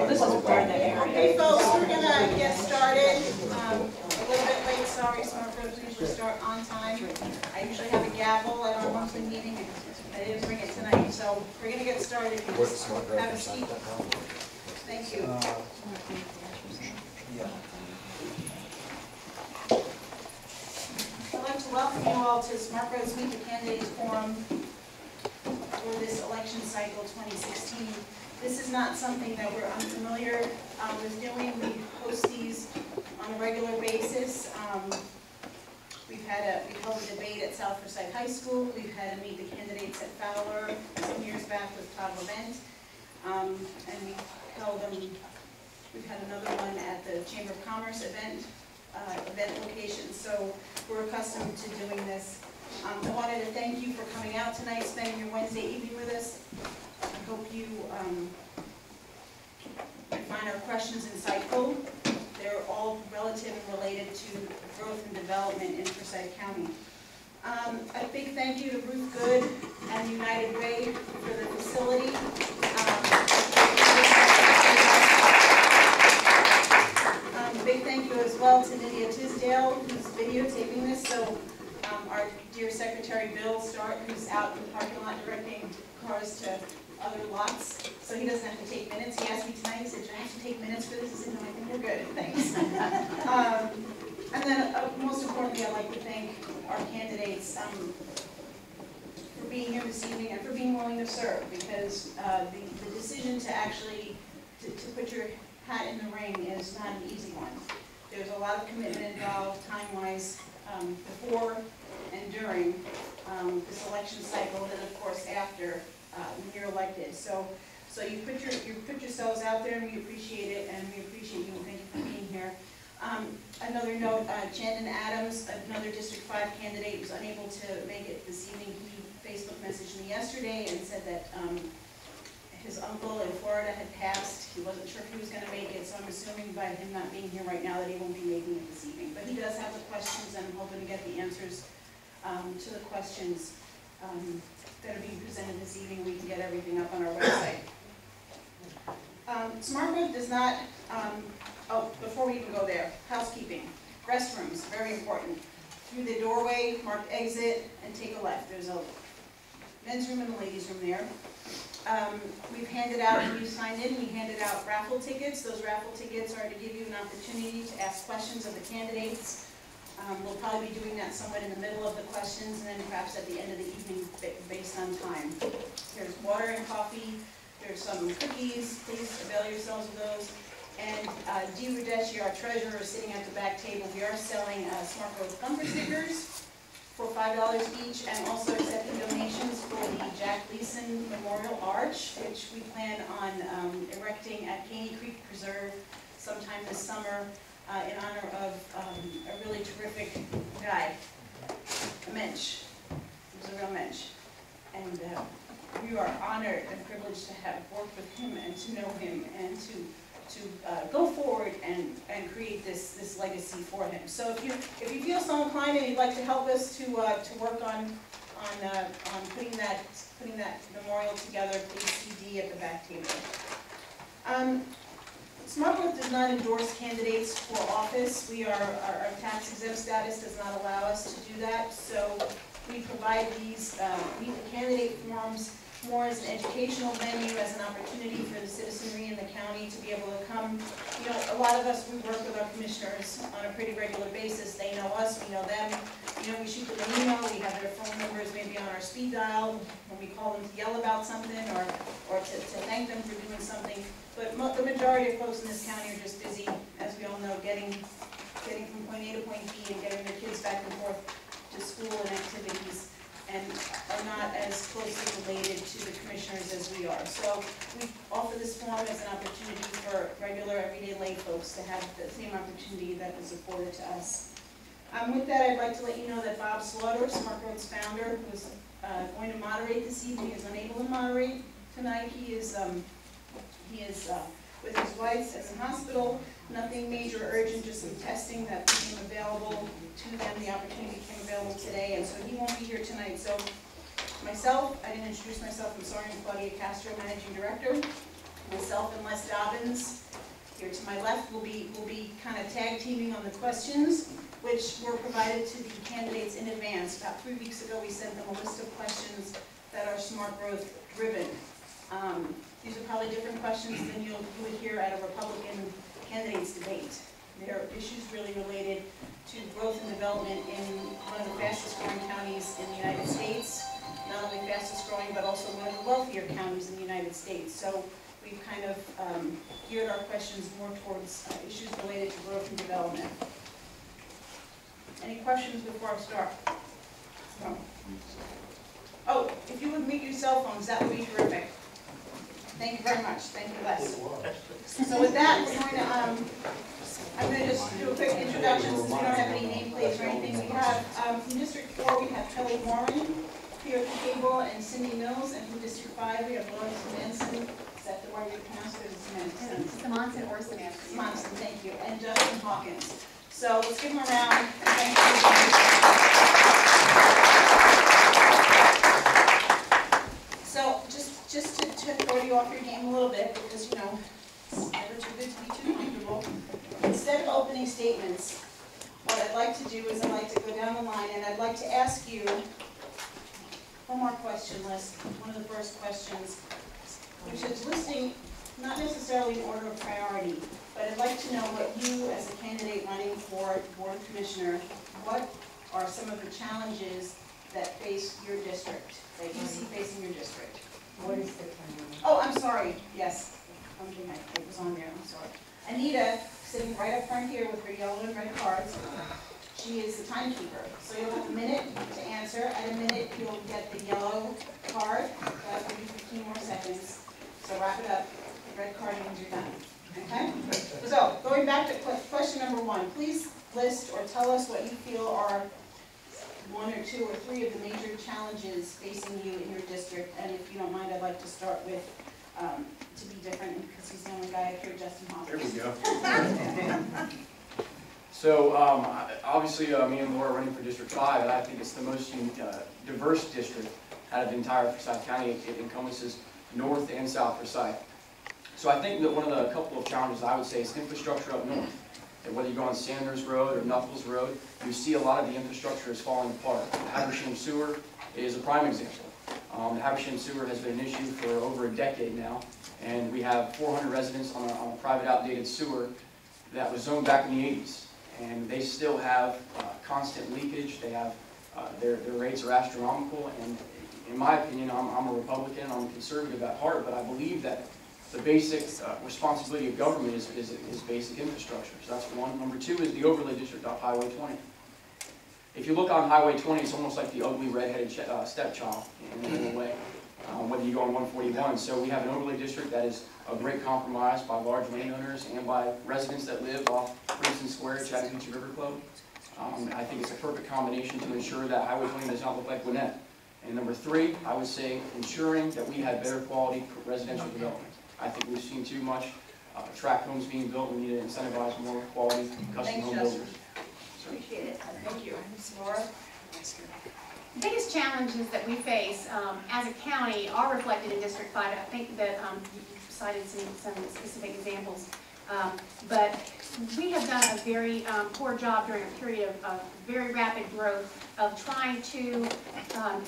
Okay, folks, we're gonna get started. Um, A little bit late, sorry, Smart Growth usually start on time. I usually have a gavel at our monthly meeting, I didn't bring it tonight, so we're gonna get started. Have a seat. Thank you. I'd like to welcome you all to Smart Growth Meet the Candidates Forum for this election cycle 2016. This is not something that we're unfamiliar uh, with doing. We host these on a regular basis. Um, We've had a, we held a debate at South Forsyth High School. We've had a meet the candidates at Fowler some years back with Todd Levent. Um, And we held them, we've had another one at the Chamber of Commerce event, uh, event location. So we're accustomed to doing this. Um, I wanted to thank you for coming out tonight, spending your Wednesday evening with us. I hope you um, find our questions insightful. They're all relative and related to growth and development in Forsyth County. Um, A big thank you to Ruth Good and United Way for the facility. Um, um, Big thank you as well to Nydia Tisdale, who's videotaping this. So um, our dear Secretary Bill Stark, who's out in the parking lot directing cars to other lots, so he doesn't have to take minutes. He asked me tonight, he said, do I have to take minutes for this? I said, no, I think we're good, thanks. Um, And then, uh, most importantly, I'd like to thank our candidates um, for being here this evening and for being willing to serve, because uh, the the decision to actually, to to put your hat in the ring is not an easy one. There's a lot of commitment involved, time-wise, um, before and during um, this election cycle, and of course after, uh, when you're elected. So, so you put your, you put yourselves out there, and we appreciate it, and we appreciate you, thank you for being here. Um, Another note, uh, Chandon Adams, another District Five candidate, was unable to make it this evening. He Facebook messaged me yesterday and said that um, his uncle in Florida had passed. He wasn't sure if he was gonna make it, so I'm assuming by him not being here right now that he won't be making it this evening. But he does have the questions, and I'm hoping to get the answers um, to the questions um, that are being presented this evening. We can get everything up on our website. Um, Smart does not, um, oh, before we even go there, housekeeping. Restrooms, very important. Through the doorway, marked exit, and take a left. There's a men's room and a ladies' room there. Um, We've handed out, when you signed in, we handed out raffle tickets. Those raffle tickets are to give you an opportunity to ask questions of the candidates. Um, We'll probably be doing that somewhat in the middle of the questions, and then perhaps at the end of the evening, based on time. There's water and coffee, there's some cookies, please avail yourselves of those. And uh, Dee Rudeshi, our treasurer, is sitting at the back table. We are selling uh, Smart Growth bumper stickers for five dollars each, and also accepting donations for the Jack Gleason Memorial Arch, which we plan on um, erecting at Caney Creek Preserve sometime this summer uh, in honor of um, a really terrific guy, a mensch. He was a real mensch. And uh, we are honored and privileged to have worked with him and to know him and to, to uh, go forward and, and create this, this legacy for him. So if you, if you feel so inclined and you'd like to help us to, uh, to work on, on, uh, on putting that, putting that memorial together, please Dee at the back table. Um, Smart Growth does not endorse candidates for office. We are, our our tax exempt status does not allow us to do that. So we provide these, uh, meet the candidate forums more as an educational venue, as an opportunity for the citizenry in the county to be able to come. You know, a lot of us, we work with our commissioners on a pretty regular basis. They know us, we know them. You know, we shoot them an email, we have their phone numbers maybe on our speed dial when we call them to yell about something or, or to, to thank them for doing something. But the majority of folks in this county are just busy, as we all know, getting, getting from point A to point B and getting their kids back and forth to school and activities, and are not as closely related to the commissioners as we are. So we offer this forum as an opportunity for regular, everyday lay folks to have the same opportunity that was afforded to us. Um, with that, I'd like to let you know that Bob Slaughter, Smart Growth founder, who's, uh, going to moderate this evening, is unable to moderate tonight. He is, um, he is, uh, with his wife as the hospital, nothing major or urgent, just some testing that became available to them, the opportunity became available today, and so he won't be here tonight, so myself, I didn't introduce myself, I'm sorry, I'm Claudia Castro, Managing Director. Myself and Les Dobbins, here to my left, will be, will be kind of tag teaming on the questions, which were provided to the candidates in advance. About three weeks ago, we sent them a list of questions that are smart growth driven. Um, These are probably different questions than you would hear at a Republican candidates debate. They're issues really related to growth and development in one of the fastest growing counties in the United States. Not only fastest growing, but also one of the wealthier counties in the United States. So we've kind of um, geared our questions more towards uh, issues related to growth and development. Any questions before I start? No. Oh, if you would mute your cell phones, that would be terrific. Thank you very much. Thank you, Les. So with that, we're going to, um, I'm going to just do a quick introduction since we don't have any nameplates or anything. We have, um, from District Four, we have Kelli Warren, Pierre Cable, and Cindy Mills, and from District Five, we have Laura Semanson. Is that the word you pronounce it, or is it Manson? Or Samantha. Monson, thank you, and Justin Hawkins. So let's give them a round. Thank you. So just, just to, throw you off your game a little bit, because, you know, it's never too good to be too comfortable. Instead of opening statements, what I'd like to do is I'd like to go down the line and I'd like to ask you one more question list, one of the first questions, which is listing, not necessarily in order of priority, but I'd like to know what you, as a candidate running for board commissioner, what are some of the challenges that face your district, that you see facing your district? What is the time? Oh, I'm sorry, yes, it was on there, I'm sorry. Anita, sitting right up front here with her yellow and red cards, she is the timekeeper. So you'll have a minute to answer, at a minute, you'll get the yellow card, that'll give you fifteen more seconds. So wrap it up, red card means you're done, okay? So, going back to question number one, please list or tell us what you feel are one or two or three of the major challenges facing you in your district, and if you don't mind, I'd like to start with, um, to be different, because he's the only guy up here, Justin There we go. So, um, obviously, uh, me and Laura are running for District Five, and I think it's the most uh, diverse district out of the entire Forsyth County. It encompasses north and south Forsyth. So I think that one of the couple of challenges I would say is infrastructure up north. And whether you go on Sanders Road or Knuckles Road, you see a lot of the infrastructure is falling apart. The Habersham Sewer is a prime example. Um, the Habersham Sewer has been an issue for over a decade now, and we have 400 residents on a, on a private outdated sewer that was zoned back in the 80s. And they still have uh, constant leakage, they have, uh, their, their rates are astronomical, and in my opinion, I'm, I'm a Republican, I'm a conservative at heart, but I believe that the basic uh, responsibility of government is, is, is basic infrastructure. So that's one. Number two is the overlay district off Highway 20. If you look on Highway 20, it's almost like the ugly redheaded uh, stepchild in, in a way, um, whether you go on 141. So we have an overlay district that is a great compromise by large landowners and by residents that live off Princeton Square, Chattahoochee River Club. Um, I think it's a perfect combination to ensure that Highway 20 does not look like Gwinnett. And number three, I would say ensuring that we have better quality residential development. I think we've seen too much uh, tract homes being built, we need to incentivize more quality custom Thanks, home Justin. builders. Appreciate it, thank you. Laura? The biggest challenges that we face um, as a county are reflected in District Five. I think that um, you cited some, some specific examples. Um, But we have done a very um, poor job during a period of, of very rapid growth of trying to um,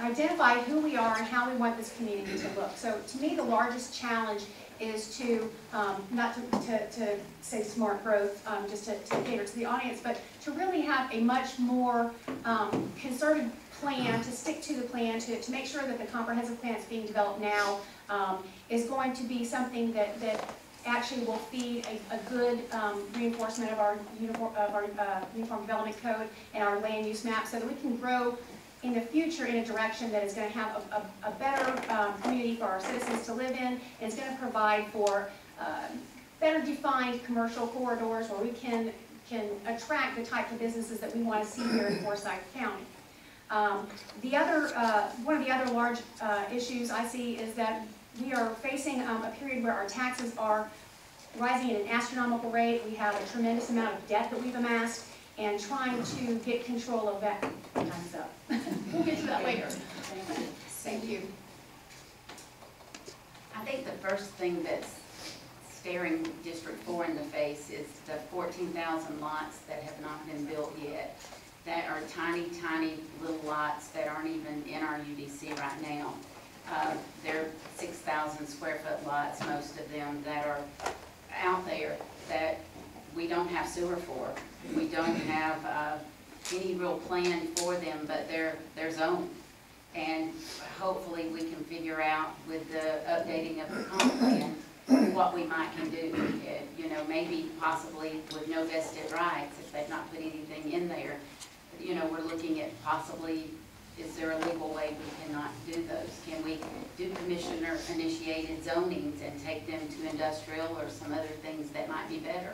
identify who we are and how we want this community to look. So to me, the largest challenge is to, um, not to, to, to say smart growth, um, just to, to cater to the audience, but to really have a much more, um, concerted plan, to stick to the plan, to, to make sure that the comprehensive plan that's being developed now, um, is going to be something that, that actually will feed a, a good, um, reinforcement of our uniform, of our, uh, uniform development code and our land use map, so that we can grow in the future in a direction that is gonna have a, a, a better, um, community for our citizens to live in, and it's gonna provide for, uh, better defined commercial corridors where we can, can attract the types of businesses that we wanna see here in Forsyth County. Um, the other, uh, one of the other large, uh, issues I see is that we are facing, um, a period where our taxes are rising at an astronomical rate. We have a tremendous amount of debt that we've amassed, and trying to get control of that. Time's up. we'll get to that later. Thank you. Thank you. I think the first thing that's staring District 4 in the face is the 14,000 lots that have not been built yet that are tiny, tiny little lots that aren't even in our UDC right now. Uh, they're 6,000 square foot lots, most of them, that are out there that we don't have sewer for. We don't have uh, any real plan for them, but they're, they're zoned. And hopefully, we can figure out with the updating of the comp plan, what we might can do. Uh, You know, maybe possibly with no vested rights, if they've not put anything in there. You know, we're looking at possibly, is there a legal way we cannot do those? Can we do commissioner-initiated zonings and take them to industrial or some other things that might be better?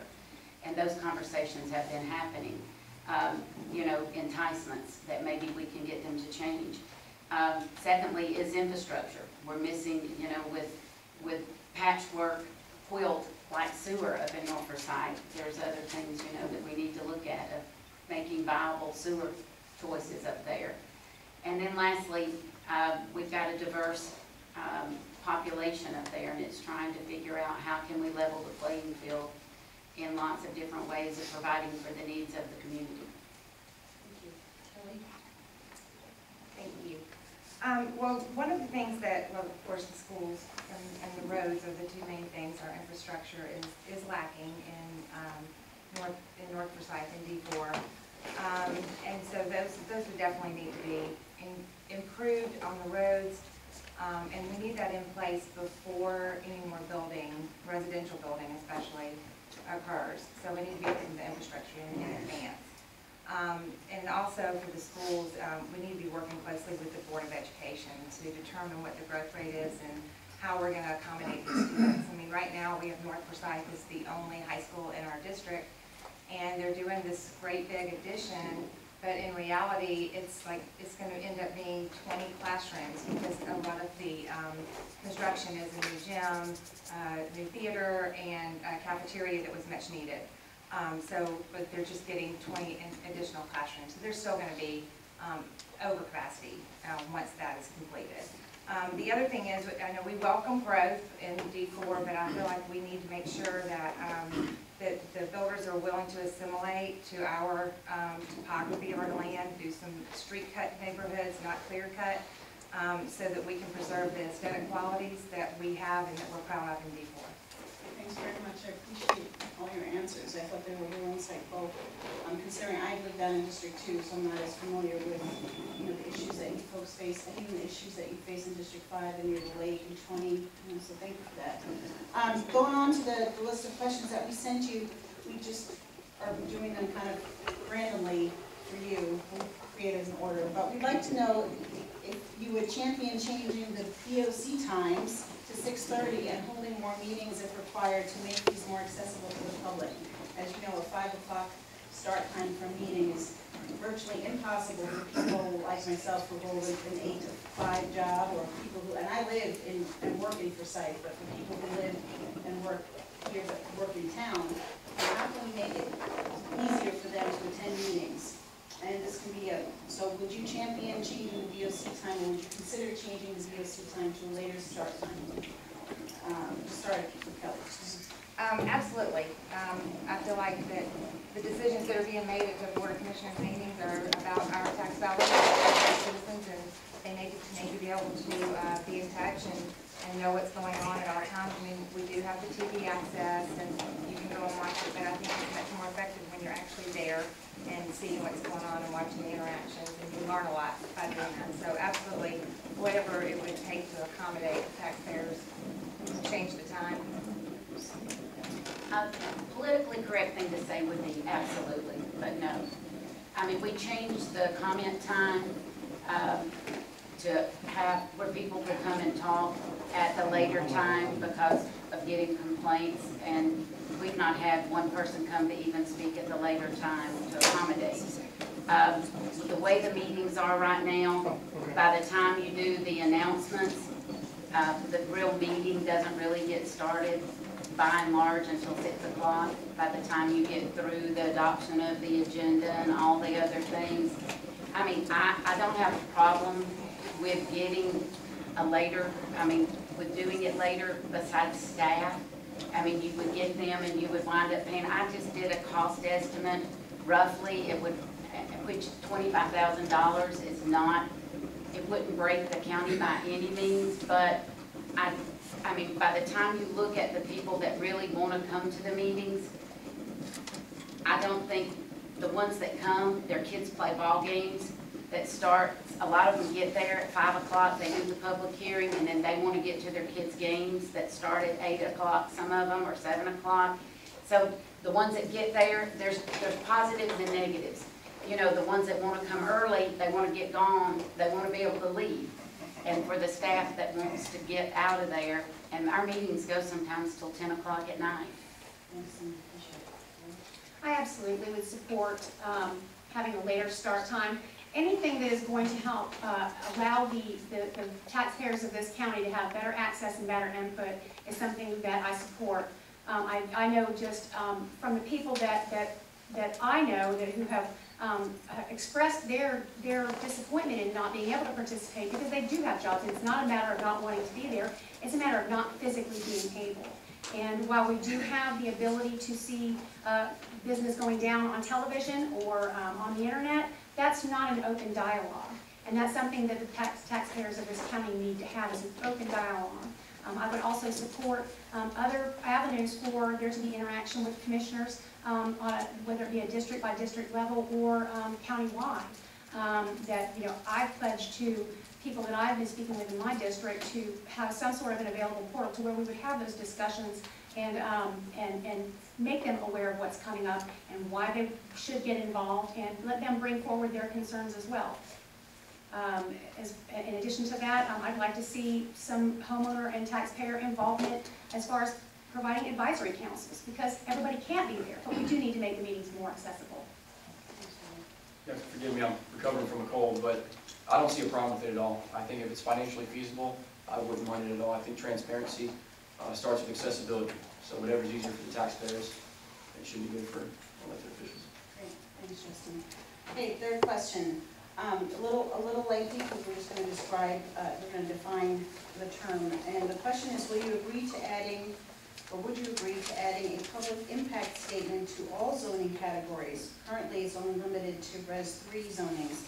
And those conversations have been happening. Um, You know, enticements that maybe we can get them to change. Um, Secondly is infrastructure. We're missing, you know, with, with patchwork quilt like sewer up in North Forsyth. There's other things, you know, that we need to look at of making viable sewer choices up there. And then lastly, uh, we've got a diverse um, population up there and it's trying to figure out how can we level the playing field in lots of different ways of providing for the needs of the community. Thank you. Kelli? Thank you. Um, well, one of the things that, well, of course, the schools and, and the roads are the two main things, our infrastructure is, is lacking in, um, North, in North Forsyth and D four. Um, and so those, those would definitely need to be in, improved on the roads. Um, and we need that in place before any more building, residential building especially, occurs. So we need to be putting the infrastructure in, in advance. Um, and also for the schools, um, we need to be working closely with the Board of Education to determine what the growth rate is and how we're gonna accommodate the students. I mean, right now, we have North Forsyth is the only high school in our district, and they're doing this great big addition, but in reality, it's like, it's gonna end up being twenty classrooms, because a lot of the, um, construction is a new gym, uh, new theater, and a cafeteria that was much needed. Um, so, but they're just getting twenty additional classrooms, so there's still gonna be, um, overcapacity, um, once that is completed. Um, the other thing is, I know we welcome growth in D four, but I feel like we need to make sure that, um, that the builders are willing to assimilate to our, um, topography of our land, do some street cut neighborhoods, not clear cut, um, so that we can preserve the aesthetic qualities that we have and that we're proud of in D four. Thanks very much, I appreciate all your answers, I thought they were real insightful. Um, considering I live down in District Two, so I'm not as familiar with, you know, the issues that you folks face, and even the issues that you face in District Five and near the lake and twenty, you know, so thank you for that. Um, going on to the, the list of questions that we sent you, we just are doing them kind of randomly for you, we'll create as an order, but we'd like to know if you would champion changing the BOC times to six thirty and holding more meetings if required to make these more accessible to the public. As you know, a five o'clock start time for meetings is virtually impossible for people like myself who hold an eight to five job, or people who, and I live in, and work in Forsyth, but for people who live and work here, but work in town, how can we make it easier for them to attend meetings? And this can be a, so would you champion changing the BOC time, or would you consider changing the BOC time to a later start time? Um, start Kelli. Um, absolutely. Um, I feel like that the decisions that are being made at the Board of Commissioners meetings are about our tax dollars, our citizens, and they need to, need to be able to, uh, be in touch and, and know what's going on at all times. I mean, we do have the TV access, and you can go and watch it, but I think it's much more effective when you're actually there and seeing what's going on and watching the interactions, and you learn a lot by doing that. So absolutely, whatever it would take to accommodate taxpayers, change the time. A politically correct thing to say would be absolutely, but no. I mean, we changed the comment time um, to have, where people could come and talk at the later time because of getting complaints, and we've not had one person come to even speak at the later time to accommodate. Um, The way the meetings are right now, by the time you do the announcements, uh, the real meeting doesn't really get started by and large until six o'clock. By the time you get through the adoption of the agenda and all the other things. I mean, I, I don't have a problem with getting a later, I mean, with doing it later besides staff, I mean, you would get them and you would wind up paying, I just did a cost estimate roughly, it would, which twenty-five thousand dollars is not, it wouldn't break the county by any means, but I, I mean, by the time you look at the people that really wanna come to the meetings, I don't think, the ones that come, their kids play ball games that start, a lot of them get there at five o'clock, they do the public hearing, and then they wanna get to their kids' games that start at eight o'clock, some of them, or seven o'clock. So the ones that get there, there's, there's positives and negatives. You know, the ones that wanna come early, they wanna get gone, they wanna be able to leave. And for the staff that wants to get out of there, and our meetings go sometimes till ten o'clock at night. I absolutely would support um, having a later start time. Anything that is going to help uh, allow the the the taxpayers of this county to have better access and better input is something that I support. Um, I I know just um, from the people that that that I know that who have um, expressed their their disappointment in not being able to participate because they do have jobs. It's not a matter of not wanting to be there, it's a matter of not physically being able. And while we do have the ability to see uh, business going down on television or um, on the internet, that's not an open dialogue. And that's something that the tax taxpayers of this county need to have, is an open dialogue. Um, I would also support um, other avenues for there to be interaction with commissioners, um, a- whether it be a district by district level or um, countywide. Um, That, you know, I pledge to people that I've been speaking with in my district to have some sort of an available portal to where we would have those discussions and, um, and, and make them aware of what's coming up and why they should get involved and let them bring forward their concerns as well. Um, as, in addition to that, um, I'd like to see some homeowner and taxpayer involvement as far as providing advisory councils, because everybody can't be there, but we do need to make the meetings more accessible. To forgive me, I'm recovering from a cold, but I don't see a problem with it at all. I think if it's financially feasible, I wouldn't mind it at all. I think transparency uh, starts with accessibility. So whatever's easier for the taxpayers, it should be good for elected officials. Great, thanks, Justin. Okay, third question, um, a little, a little lengthy, because we're just gonna describe, uh, we're gonna define the term. And the question is, will you agree to adding, or would you agree to adding a public impact statement to all zoning categories? Currently, it's only limited to res three zonings.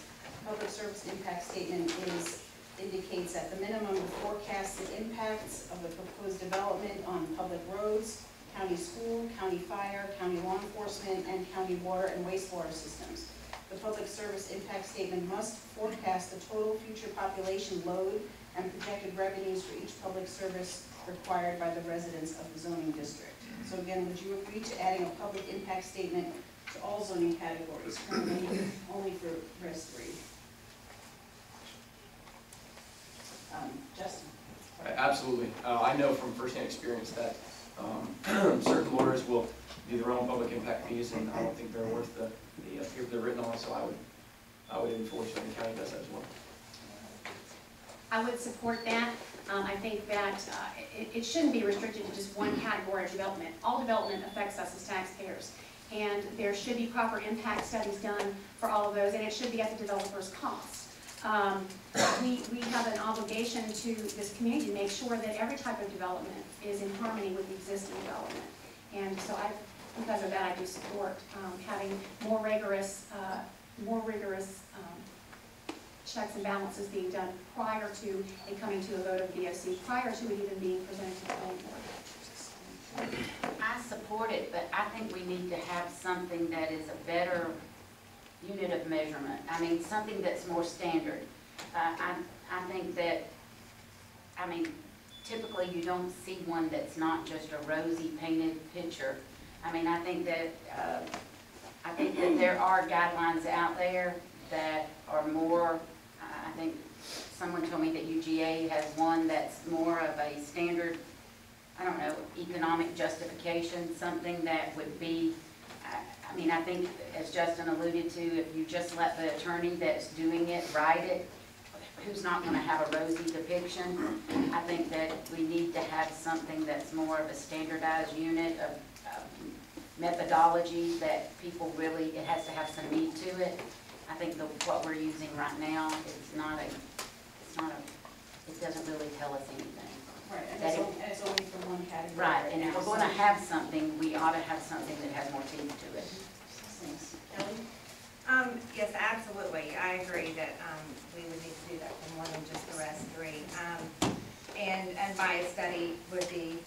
Public service impact statement is, indicates that the minimum of forecasted impacts of the proposed development on public roads, county school, county fire, county law enforcement, and county water and wastewater systems. The public service impact statement must forecast the total future population load and projected revenues for each public service required by the residents of the zoning district. So again, would you agree to adding a public impact statement to all zoning categories, only for res three? Um, Justin? Absolutely. Uh, I know from firsthand experience that um, certain lawyers will do their own public impact fees, and I don't think they're worth the, the uh, paper they're written on, so I would, I would enforce that the county does that as well. I would support that. Um, I think that uh, it, it shouldn't be restricted to just one category of development. All development affects us as taxpayers. And there should be proper impact studies done for all of those, and it should be at the developer's cost. Um, we, we have an obligation to this community to make sure that every type of development is in harmony with the existing development. And so I, because of that, I do support, um, having more rigorous, uh, more rigorous, um, checks and balances being done prior to it coming to a vote of BOC, prior to it even being presented to the planning board. I support it, but I think we need to have something that is a better unit of measurement. I mean, something that's more standard. Uh, I, I think that, I mean, typically you don't see one that's not just a rosy painted picture. I mean, I think that, uh, I think that there are guidelines out there that are more, I think someone told me that UGA has one that's more of a standard I don't know, economic justification, something that would be, I mean, I think, as Justin alluded to, if you just let the attorney that's doing it write it, who's not gonna have a rosy depiction? I think that we need to have something that's more of a standardized unit of of methodology that people really, it has to have some meat to it. I think the, what we're using right now is not a, it's not a, it doesn't really tell us anything. Right, and That it's it- only, and it's only for one category Right, right and if now, we're so- gonna have something, we ought to have something that has more teeth to it. Thanks. Kelli? Um, yes, absolutely, I agree that, um, we would need to do that for more than just the rest three. Um, and, and by a study would be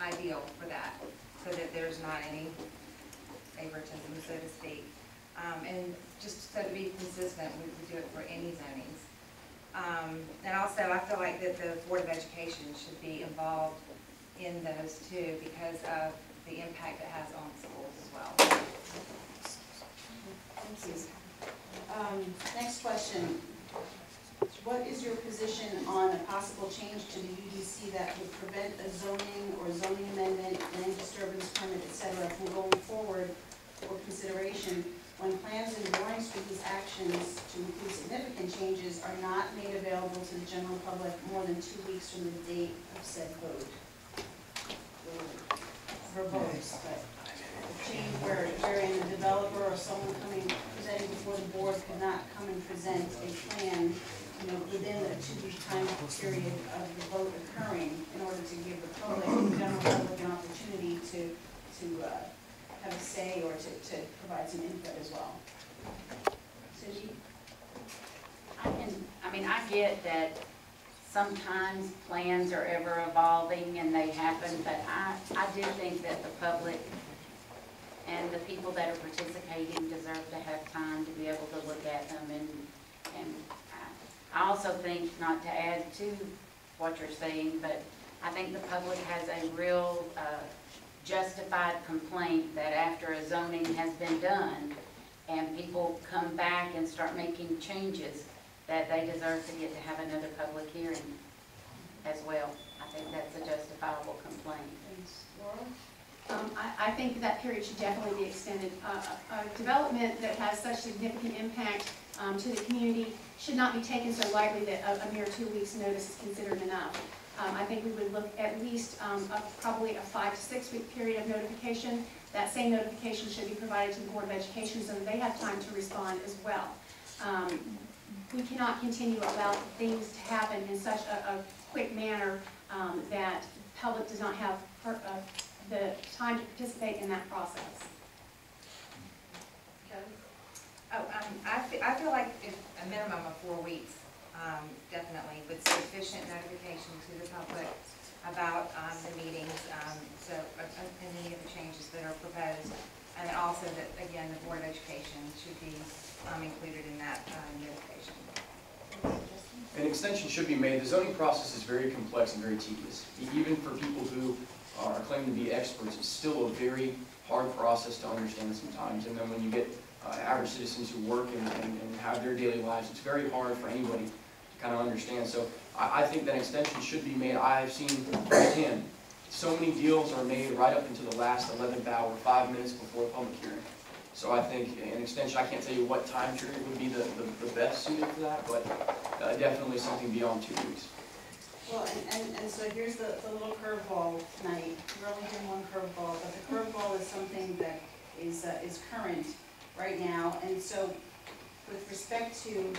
ideal for that, so that there's not any favoritism, so to speak. Um, and just so to be consistent, we would do it for any zonings. Um, and also, I feel like that the Board of Education should be involved in those too, because of the impact it has on schools as well. Thank you. Um, Next question. What is your position on a possible change to the UDC that would prevent a zoning or zoning amendment, land disturbance permit, et cetera, from going forward for consideration when plans and drawings for these actions to include significant changes are not made available to the general public more than two weeks from the date of said vote? Votes, but change where, wherein the developer or someone coming, presenting before the board could not come and present a plan, you know, within the two-week time period of the vote occurring, in order to give the public, the general public an opportunity to, to, uh, have a say or to, to provide some input as well. Cindy? I can, I mean, I get that sometimes plans are ever evolving and they happen, but I, I do think that the public and the people that are participating deserve to have time to be able to look at them and, and I- I also think, not to add to what you're saying, but I think the public has a real, uh, justified complaint that after a zoning has been done and people come back and start making changes, that they deserve to get to have another public hearing as well. I think that's a justifiable complaint. Thanks. Laura? Um, I, I think that period should definitely be extended. Uh, A a development that has such significant impact um, to the community should not be taken so lightly that a- a mere two weeks' notice is considered enough. Um, I think we would look at least um, a- probably a five to six week period of notification. That same notification should be provided to the Board of Education so that they have time to respond as well. Um, We cannot continue allow things to happen in such a, a quick manner um, that public does not have per- uh, the time to participate in that process. Okay. Oh, um, I feel, I feel like a minimum of four weeks, um, definitely, with sufficient notification to the public about, um, the meetings, um, so, uh, uh, any of the changes that are proposed. And also that, again, the Board of Education should be, um, included in that, um, notification. An extension should be made. The zoning process is very complex and very tedious. Even for people who are claiming to be experts, it's still a very hard process to understand sometimes. And then when you get uh, average citizens who work and, and and have their daily lives, it's very hard for anybody kind of understand. So I, I think that extension should be made. I have seen firsthand, so many deals are made right up into the last eleventh hour, five minutes before public hearing. So I think an extension, I can't tell you what time period would be the, the, the best suited for that, but uh, definitely something beyond two weeks. Well, and, and, and so here's the, the little curveball tonight. We're only doing one curveball, but the curveball is something that is, uh, is current right now. And so with respect to,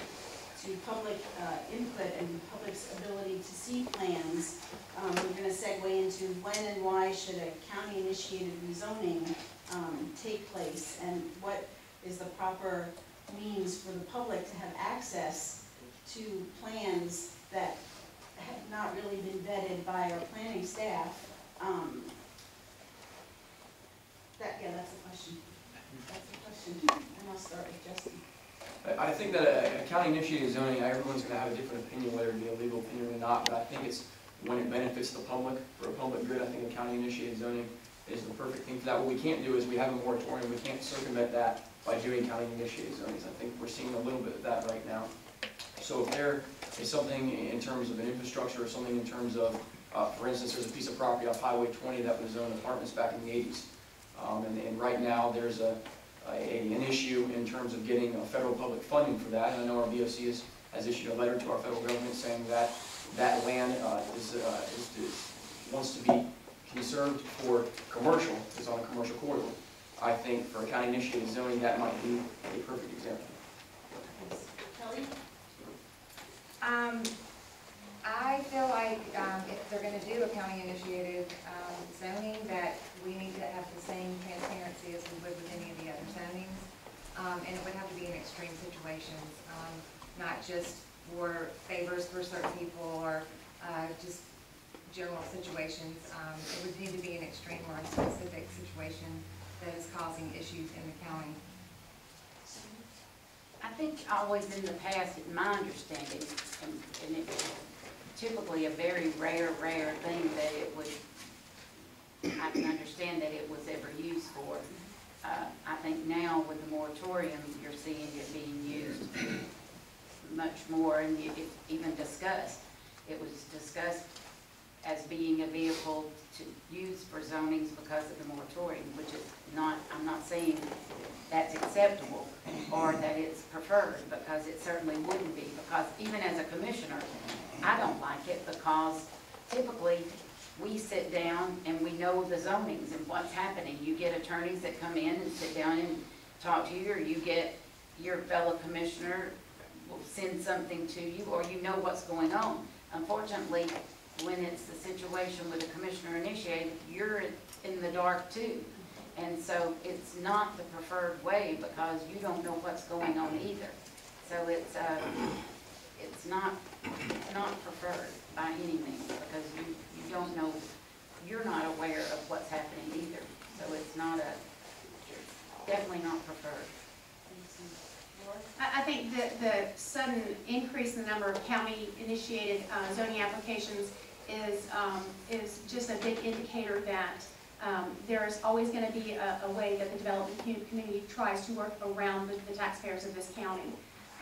to public, uh, input and public's ability to see plans, um, we're gonna segue into when and why should a county-initiated rezoning, um, take place? And what is the proper means for the public to have access to plans that have not really been vetted by our planning staff. Um, That, yeah, that's the question. That's the question. And I'll start with Justin. I think that a a county initiated zoning, everyone's gonna have a different opinion, whether it be a legal opinion or not, but I think it's when it benefits the public, for a public good, I think a county initiated zoning is the perfect thing for that. What we can't do is we have a moratorium, we can't circumvent that by doing county initiated zonings. I think we're seeing a little bit of that right now. So if there is something in terms of an infrastructure or something in terms of, uh, for instance, there's a piece of property off Highway twenty that was zoned apartments back in the eighties. Um, and, and right now, there's a, a, an issue in terms of getting federal public funding for that. And I know our BOC has, has issued a letter to our federal government saying that that land uh, is, uh, is, is, wants to be conserved for commercial, is on a commercial corridor. I think for a county initiated zoning, that might be a perfect example. Kelli? Um, I feel like, um, if they're gonna do a county-initiated, um, zoning, that we need to have the same transparency as we would with any of the other zonings. Um, and it would have to be in extreme situations, um, not just for favors for certain people or, uh, just general situations. Um, it would need to be an extreme or a specific situation that is causing issues in the county. I think always in the past, in my understanding, and and it typically a very rare, rare thing that it would, I can understand that it was ever used for. Uh, I think now with the moratorium, you're seeing it being used much more, and it- even discussed. It was discussed as being a vehicle to use for zonings because of the moratorium, which is not, I'm not saying that's acceptable or that it's preferred, because it certainly wouldn't be, because even as a commissioner, I don't like it because typically we sit down and we know the zonings and what's happening. You get attorneys that come in and sit down and talk to you, or you get your fellow commissioner will send something to you, or you know what's going on. Unfortunately, when it's the situation with a commissioner initiated, you're in the dark too. And so it's not the preferred way because you don't know what's going on either. So it's, uh, it's not, it's not preferred by any means because you, you don't know, you're not aware of what's happening either. So it's not a, definitely not preferred. I, think that the sudden increase in the number of county-initiated uh, zoning applications is, um, is just a big indicator that um, there is always going to be a, a way that the development commu- community tries to work around the the taxpayers of this county.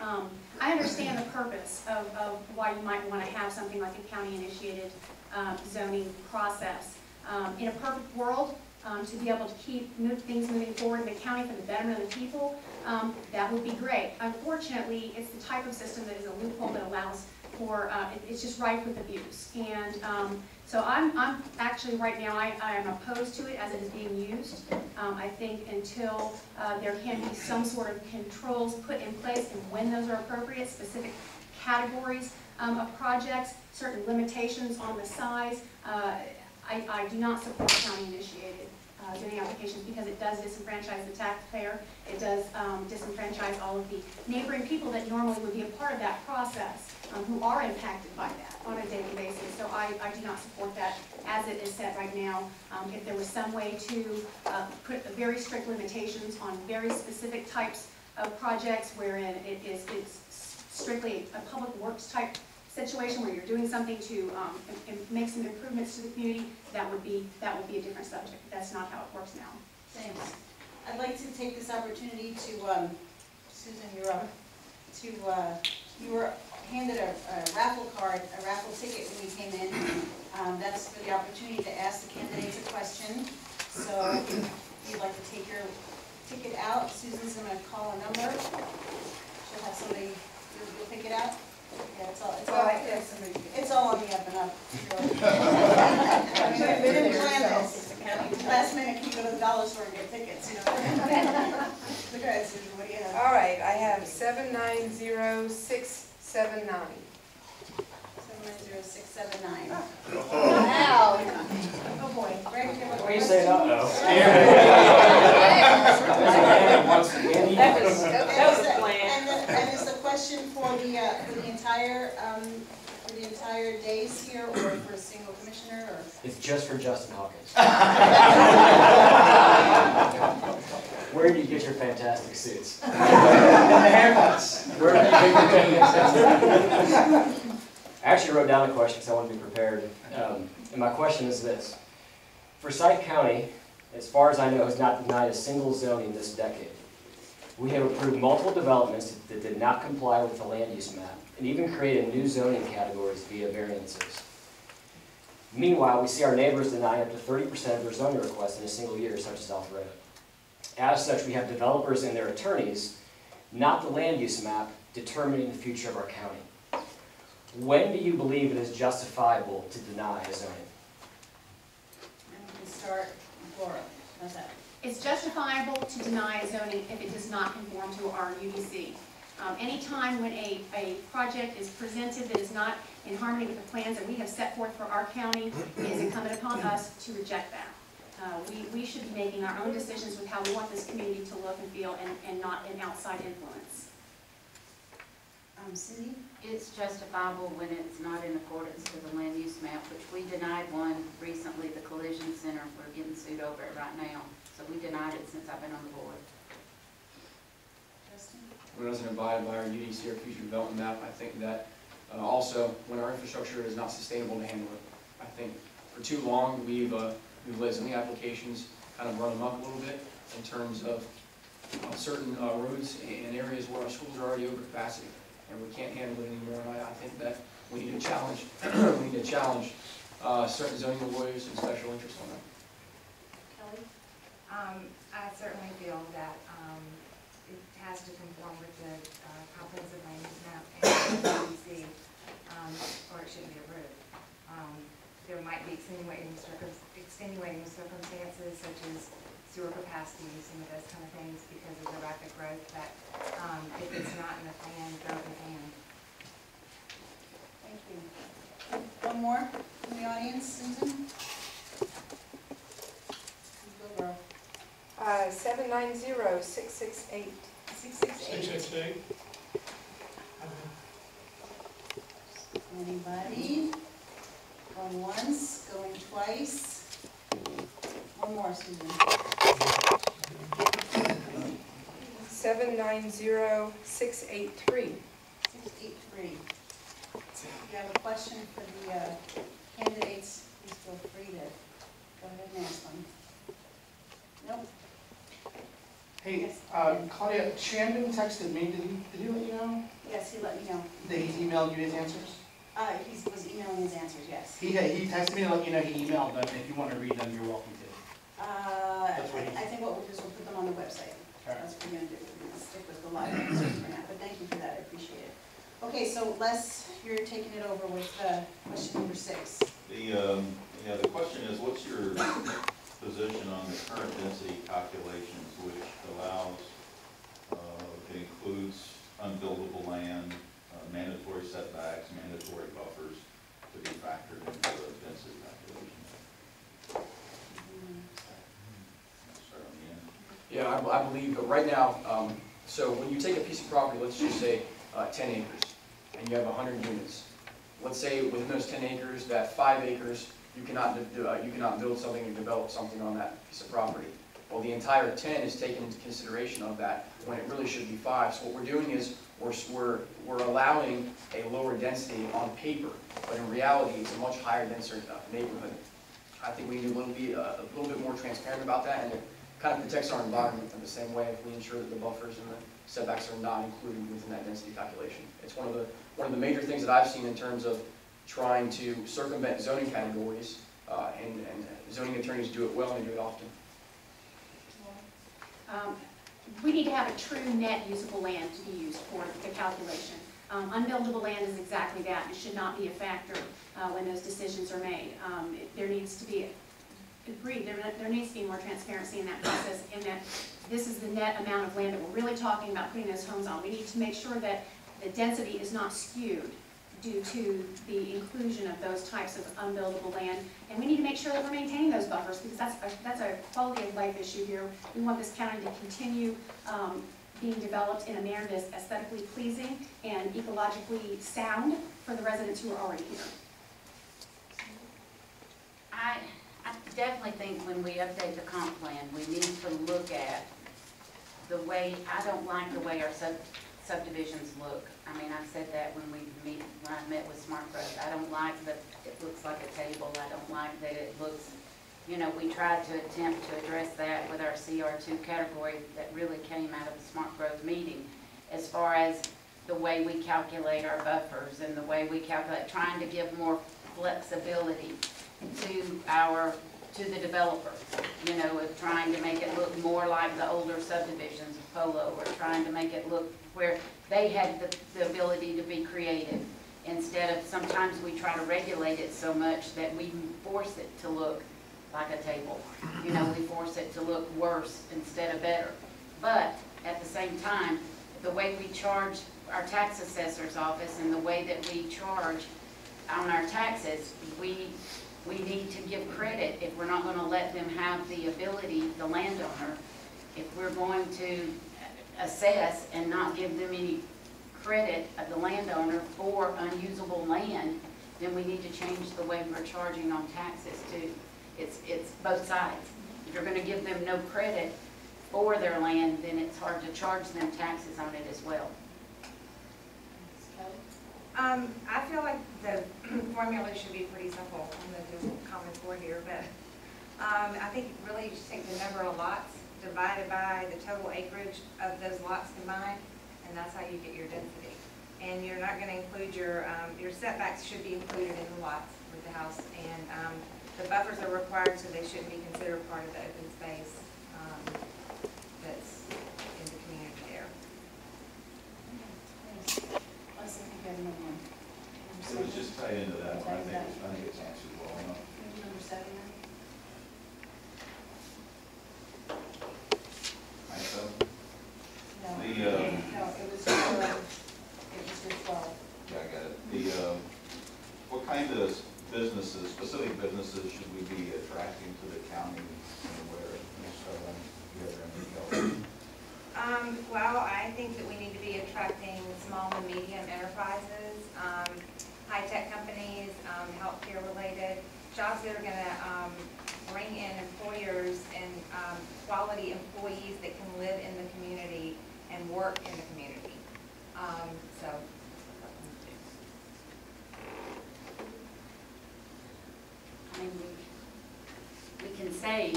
Um, I understand the purpose of, of why you might want to have something like a county-initiated um, zoning process. Um, In a perfect world, um, to be able to keep move, things moving forward in the county for the betterment of the people, um, that would be great. Unfortunately, it's the type of system that is a loophole that allows for, uh, it- it's just rife with abuse. And um, so I'm, I'm actually, right now, I, I am opposed to it as it is being used. Um, I think until uh, there can be some sort of controls put in place and when those are appropriate, specific categories um, of projects, certain limitations on the size, uh, I, I do not support county-initiated uh, zoning applications because it does disenfranchise the taxpayer. It does um, disenfranchise all of the neighboring people that normally would be a part of that process, um, who are impacted by that on a daily basis. So I, I do not support that as it is set right now. Um, If there was some way to uh, put very strict limitations on very specific types of projects wherein it is, it's strictly a public works type situation where you're doing something to um, make some improvements to the community, that would be, that would be a different subject. That's not how it works now. Thanks. I'd like to take this opportunity to, um, Susan, you're up, to, uh, you were handed a a raffle card, a raffle ticket when you came in. Um, That's for the opportunity to ask the candidates a question. So if you'd like to take your ticket out, Susan's gonna call a number. She'll have somebody, you'll pick it out? Yeah, it's all, it's all, it's all on the up and up. We didn't plan this. Last minute, can you go to the dollar store and get tickets, you know? Look at it, Susan, what do you have? All right, I have seven nine zero six seven nine. Seven nine zero six seven nine. Oh. Wow. Oh, boy. Greg, you have a What do you say, question? Oh. Once again, That was, that was is the the- plan. And the, and is the question for the, uh, for the entire, um, for the entire days here, or for a single commissioner, or? It's just for Justin Hawkins. Where do you get your fantastic suits? haircuts. Where do you get your fantastic? I actually wrote down a question because I want to be prepared. Um, And my question is this. Forsyth County, as far as I know, has not denied a single zoning this decade. We have approved multiple developments that did not comply with the land use map and even created new zoning categories via variances. Meanwhile, we see our neighbors deny up to thirty percent of their zoning requests in a single year, such as Alpharetta. As such, we have developers and their attorneys, not the land use map, determining the future of our county. When do you believe it is justifiable to deny a zoning? And we can start, with Laura, how's that? It's justifiable to deny a zoning if it does not conform to our UDC. Um, Anytime when a, a project is presented that is not in harmony with the plans that we have set forth for our county, it is incumbent upon us to reject that. Uh, We, we should be making our own decisions with how we want this community to look and feel and, and not an outside influence. Um, Cindy? It's justifiable when it's not in accordance to the land use map, which we denied one recently, the collision center, we're getting sued over it right now. So we denied it since I've been on the board. Justin? When it wasn't abide by our UDC or future development map, I think that uh, also, when our infrastructure is not sustainable to handle it, I think for too long, we've, uh, we've let zoning applications kind of run them up a little bit in terms of uh, certain uh, roads and areas where our schools are already over capacity, and we can't handle it anymore, and I, I think that we need to challenge, we need to challenge uh, certain zoning lawyers and special interests on that. Um, I certainly feel that, um, it has to conform with the, uh, comprehensive land use map and um, or it shouldn't be approved. Um, there might be extenuating circum, extenuating circumstances such as sewer capacity, some of those kind of things because of the rapid growth, but, um, if it's not in the plan, it in the pan. Thank you. One more from the audience, Susan? Go girl. Uh, seven nine zero six six eight. Six six Six, eight. six, eight. Anybody? Going once, going twice? One more, Susan. Seven nine zero six eight three. Six eight three. If you have a question for the uh, candidates, please feel free to go ahead and ask them. Nope. Hey, Yes. uh, Claudia, Chandon texted me, did he, did he let you know Yes, he let me know. that he emailed you his answers? Uh, he was emailing his answers, yes. He, he texted me to let you know he emailed them, if you want to read them, you're welcome to. Uh, That's what he- I think what we'll do is we'll put them on the website. Okay. That's what we're gonna do, we're gonna stick with the live answers for now, but thank you for that, I appreciate it. Okay, so Les, you're taking it over with, uh, question number six. The, um, yeah, the question is, what's your position on the current density calculations, which allows, uh, it includes unbuildable land, uh, mandatory setbacks, mandatory buffers to be factored into the density calculation? Yeah, I, I believe, right now, um, so when you take a piece of property, let's just say, uh, ten acres, and you have hundred units. Let's say within those ten acres, that five acres, you cannot, uh, you cannot build something or develop something on that piece of property. Well, the entire ten is taken into consideration of that, when it really should be five. So what we're doing is, we're, we're, we're allowing a lower density on paper, but in reality, it's a much higher density uh, neighborhood. I think we need to be bit, uh, a little bit more transparent about that, and it kind of protects our environment in the same way if we ensure that the buffers and the setbacks are not included within that density calculation. It's one of the, one of the major things that I've seen in terms of trying to circumvent zoning categories, uh, and, and zoning attorneys do it well and do it often. Um, We need to have a true net usable land to be used for the calculation. Um, Unbuildable land is exactly that, it should not be a factor uh, when those decisions are made. Um, it- There needs to be, agreed, there, there needs to be more transparency in that process, in that this is the net amount of land that we're really talking about putting those homes on. We need to make sure that the density is not skewed due to the inclusion of those types of unbuildable land. And we need to make sure that we're maintaining those buffers, because that's, a- that's a quality of life issue here. We want this county to continue um, being developed in a manner that's aesthetically pleasing and ecologically sound for the residents who are already here. I, I definitely think when we update the comp plan, we need to look at the way, I don't like the way our sub subdivisions look. I mean, I've said that when we meet, when I met with Smart Growth. I don't like that it looks like a table. I don't like that it looks, you know, we tried to attempt to address that with our CR two category that really came out of the Smart Growth meeting. As far as the way we calculate our buffers and the way we calculate, trying to give more flexibility to our, to the developer, you know, of trying to make it look more like the older subdivisions of Polo, or trying to make it look where they had the, the ability to be creative, instead of, sometimes we try to regulate it so much that we force it to look like a table. You know, we force it to look worse instead of better. But, at the same time, the way we charge our tax assessor's office and the way that we charge on our taxes, we, we need to give credit if we're not gonna let them have the ability, the landowner, if we're going to assess and not give them any credit of the landowner for unusable land, then we need to change the way we're charging on taxes too. It's, it's both sides. If you're gonna give them no credit for their land, then it's hard to charge them taxes on it as well. Um, I feel like the formula should be pretty simple. I'm gonna do a common core here, but, um, I think really you just take the number of lots divided by the total acreage of those lots combined, and that's how you get your density. And you're not gonna include your, um, your setbacks should be included in the lots with the house, and, um, the buffers are required, so they shouldn't be considered part of the open space, um, that's in the community there. Let's see if we get another one. It was just tied into that one, I think, I think it's answered well enough. Maybe number seven, then? I so, No. The, um, No, it was, twelve. it was your twelve. yeah, I got it. The, um, what kind of businesses, specific businesses should we be attracting to the county and where? So, um, you have any details? Um, well, I think that we need to be attracting small and medium enterprises, um, high-tech companies, um, healthcare related, jobs that are gonna, um, bring in employers and, um, quality employees that can live in the community and work in the community. Um, so. I mean, we, we can say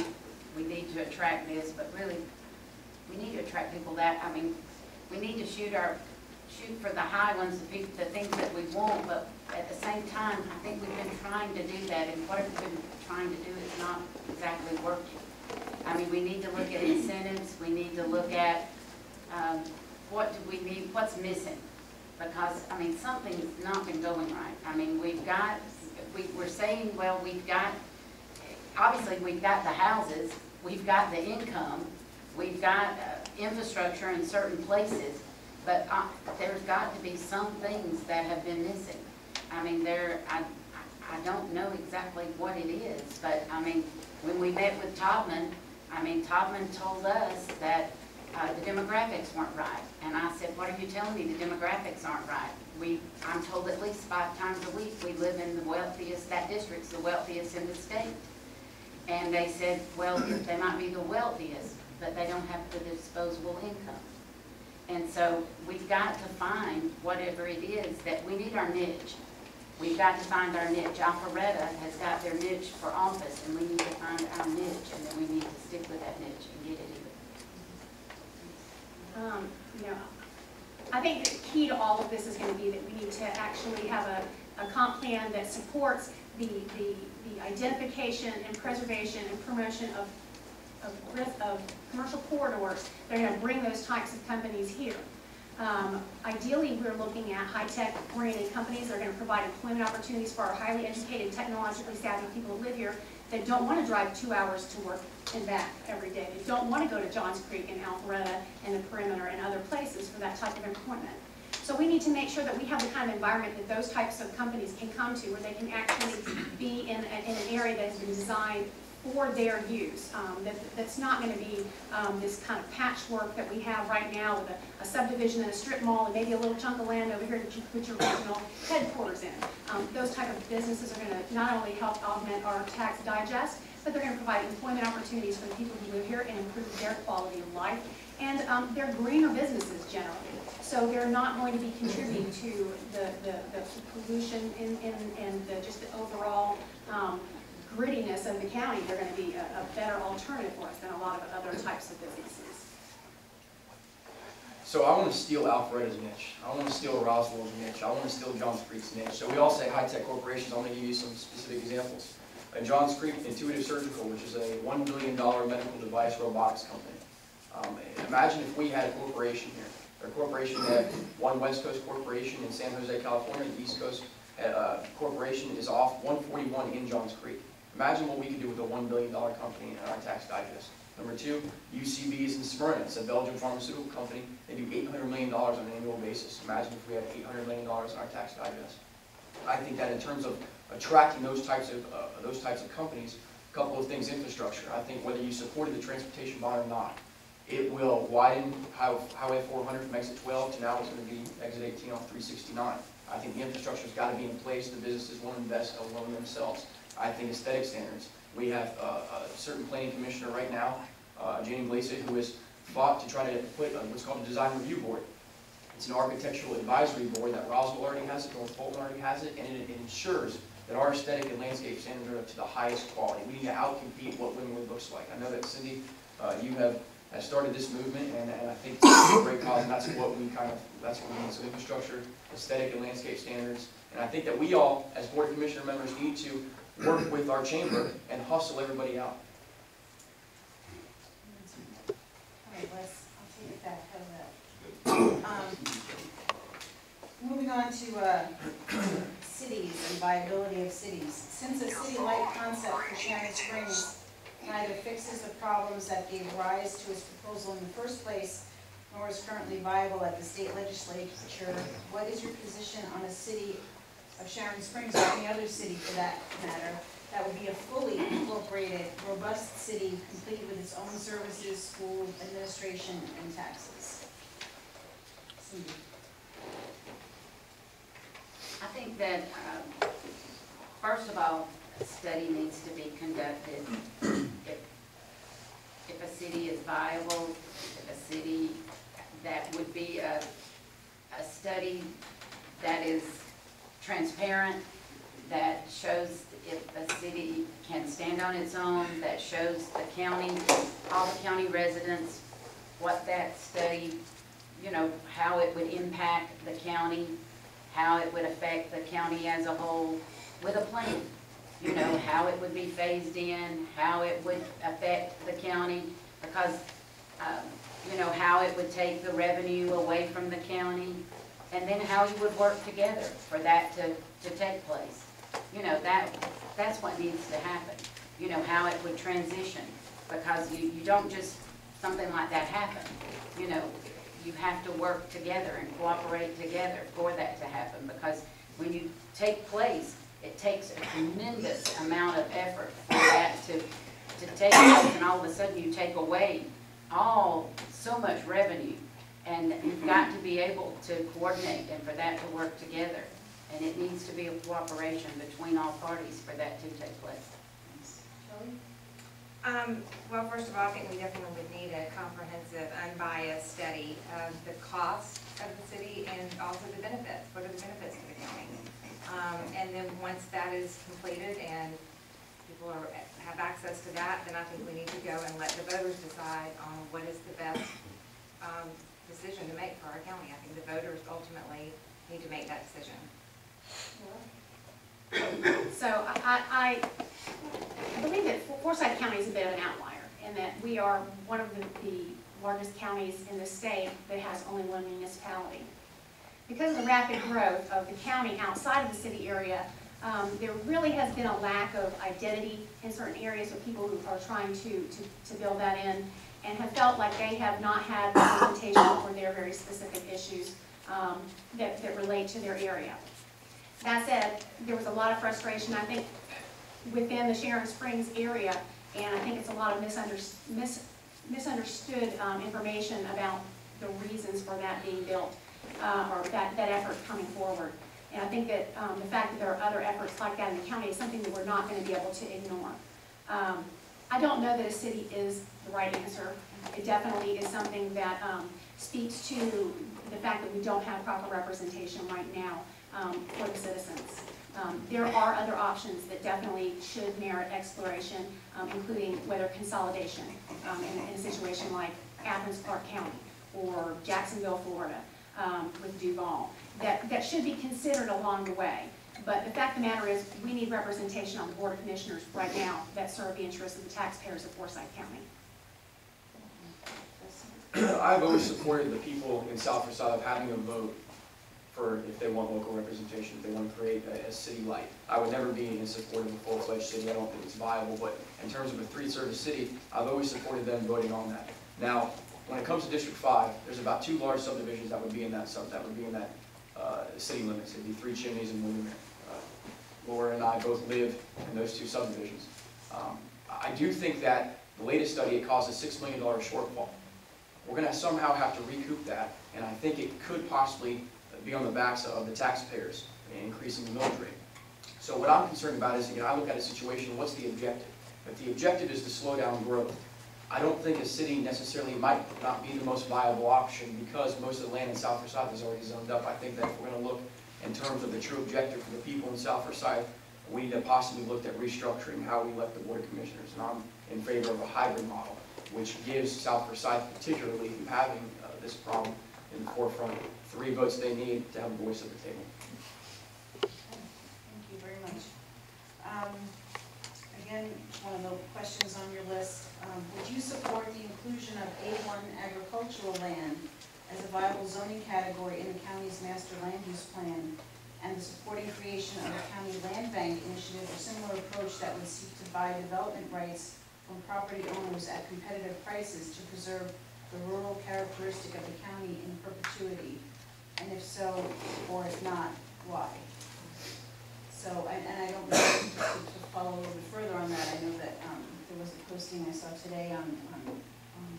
we need to attract this, but really, we need to attract people that, I mean, we need to shoot our, shoot for the high ones, the people, the things that we want, but at the same time, I think we've been trying to do that, and what we've been trying to do is not exactly working. I mean, we need to look at incentives, we need to look at, um, what do we need, what's missing? Because, I mean, something's not been going right. I mean, we've got, we, we're saying, well, we've got, obviously, we've got the houses, we've got the income, we've got uh, infrastructure in certain places, but uh, there's got to be some things that have been missing. I mean, there, I, I don't know exactly what it is, but, I mean, when we met with Topman, I mean, Topman told us that uh, the demographics weren't right. And I said, what are you telling me, the demographics aren't right? We, I'm told at least five times a week, we live in the wealthiest, that district's the wealthiest in the state. And they said, well, they might be the wealthiest, but they don't have the disposable income. And so we've got to find whatever it is that, we need our niche. We've got to find our niche. Alpharetta has got their niche for office, and we need to find our niche, and then we need to stick with that niche and get it even. Um, you know, I think the key to all of this is gonna be that we need to actually have a, a comp plan that supports the, the, the identification and preservation and promotion of, of, of commercial corridors that are gonna bring those types of companies here. Um, Ideally, we're looking at high-tech oriented companies that are gonna provide employment opportunities for our highly educated, technologically savvy people who live here that don't wanna drive two hours to work and back every day. They don't wanna go to Johns Creek and Alpharetta and the perimeter and other places for that type of employment. So we need to make sure that we have the kind of environment that those types of companies can come to, where they can actually be in, a- in an area that has been designed for their use. Um, that, that's not gonna be, um, this kind of patchwork that we have right now with a, a subdivision and a strip mall and maybe a little chunk of land over here that you put your regional headquarters in. Um, those type of businesses are gonna not only help augment our tax digest, but they're gonna provide employment opportunities for the people who live here and improve their quality of life. And, um, they're greener businesses generally. So they're not going to be contributing to the, the, the pollution and the, just the overall, um, grittiness of the county. They're gonna be a, a better alternative for us than a lot of other types of businesses. So I want to steal Alpharetta's niche. I want to steal Roswell's niche. I want to steal Johns Creek's niche. So we all say high-tech corporations. I'm going to give you some specific examples. In Johns Creek, Intuitive Surgical, which is a $1 billion medical device robotics company. Um, Imagine if we had a corporation here. A corporation that, one West Coast corporation in San Jose, California, the East Coast uh, corporation is off 141 in Johns Creek. Imagine what we could do with a one billion dollar company in our tax digest. Number two, UCB is in Smyrna, a Belgian pharmaceutical company, they do eight hundred million dollars on an annual basis. Imagine if we had eight hundred million dollars in our tax digest. I think that in terms of attracting those types of, uh, those types of companies, a couple of things, infrastructure. I think whether you supported the transportation bond or not, it will widen Highway Highway four hundred from exit twelve to now it's gonna be exit eighteen off three sixty-nine. I think the infrastructure's gotta be in place, the businesses wanna invest, they'll loan themselves. I think aesthetic standards, we have uh, a certain planning commissioner right now, uh, Jane Glacy, who has fought to try to put uh, what's called a design review board. It's an architectural advisory board that Roswell already has it, North Fulton already has it, and it ensures that our aesthetic and landscape standards are up to the highest quality. We need to outcompete what Wynwood looks like. I know that Cindy, uh, you have, started this movement, and, and I think it's a great cause, and that's what we kind of, that's what we need, so infrastructure, aesthetic and landscape standards. And I think that we all, as board commissioner members, need to work with our chamber and hustle everybody out. Les? Um, Moving on to, uh, cities and viability of cities. Since a city-like concept for Sharon Springs neither fixes the problems that gave rise to its proposal in the first place, nor is currently viable at the state legislature, what is your position on a city of Sharon Springs or any other city for that matter, that would be a fully incorporated, robust city, complete with its own services, school, administration, and taxes? Cindy? I think that, um, first of all, a study needs to be conducted. If, if a city is viable, if a city, that would be a, a study that is transparent, that shows if the city can stand on its own, that shows the county, all the county residents, what that study, you know, how it would impact the county, how it would affect the county as a whole with a plan. You know, how it would be phased in, how it would affect the county, because, um, you know, how it would take the revenue away from the county, and then how you would work together for that to, to take place. You know, that, that's what needs to happen. You know, how it would transition, because you, you don't just, something like that happen. You know, you have to work together and cooperate together for that to happen, because when you take place, it takes a tremendous amount of effort for that to, to take place, and all of a sudden you take away all, so much revenue, and you've got to be able to coordinate and for that to work together. And it needs to be a cooperation between all parties for that to take place. Um, well, first of all, I think we definitely would need a comprehensive, unbiased study of the cost of the city and also the benefits. What are the benefits to the county? Um, and then once that is completed and people are, have access to that, then I think we need to go and let the voters decide on what is the best, um, decision to make for our county. I think the voters ultimately need to make that decision. So I, I, believe that Forsyth County is a bit of an outlier in that we are one of the, the largest counties in the state that has only one municipality. Because of the rapid growth of the county outside of the city area, um, there really has been a lack of identity in certain areas of people who are trying to, to, to build that in and have felt like they have not had representation for their very specific issues um, that, that relate to their area. That said, there was a lot of frustration, I think, within the Sharon Springs area, and I think it's a lot of misunder- mis- misunderstood um, information about the reasons for that being built, uh, or that, that effort coming forward. And I think that um, the fact that there are other efforts like that in the county is something that we're not going to be able to ignore. Um, I don't know that a city is the right answer. It definitely is something that um, speaks to the fact that we don't have proper representation right now um, for the citizens. Um, There are other options that definitely should merit exploration, um, including whether consolidation um, in in a situation like Athens, Clarke County, or Jacksonville, Florida, um, with Duval, that, that should be considered along the way. But the fact of the matter is, we need representation on the Board of Commissioners right now that serve the interests of the taxpayers of Forsyth County. I've always supported the people in South Forsyth of having a vote for if they want local representation, if they want to create a, a city light. I would never be in support of a full-fledged city, I don't think it's viable, but in terms of a three-service city, I've always supported them voting on that. Now, when it comes to District Five, there's about two large subdivisions that would be in that sub, that would be in that, uh, city limits, it'd be Three Chimneys and Windermere. Uh, Laura and I both live in those two subdivisions. Um, I do think that the latest study, it caused a six million dollar shortfall. We're gonna somehow have to recoup that, and I think it could possibly be on the backs of the taxpayers, increasing the millage rate. So what I'm concerned about is, know, I look at a situation, what's the objective? If the objective is to slow down growth, I don't think a city necessarily might not be the most viable option because most of the land in South Forsyth is already zoned up. I think that if we're gonna look in terms of the true objective for the people in South Forsyth, we need to possibly look at restructuring how we elect the board of commissioners. And I'm in favor of a hybrid model, which gives South Forsyth particularly, who having uh, this problem in the forefront, three votes they need to have a voice at the table. Thank you very much. Um, Again, one of the questions on your list, um, would you support the inclusion of A1 agricultural land as a viable zoning category in the county's master land use plan and the supporting creation of a county land bank initiative or similar approach that would seek to buy development rights from property owners at competitive prices to preserve the rural characteristic of the county in perpetuity? And if so, or if not, why? So, and, and I don't know, just to to follow a little bit further on that, I know that, um, there was a posting I saw today on, on, on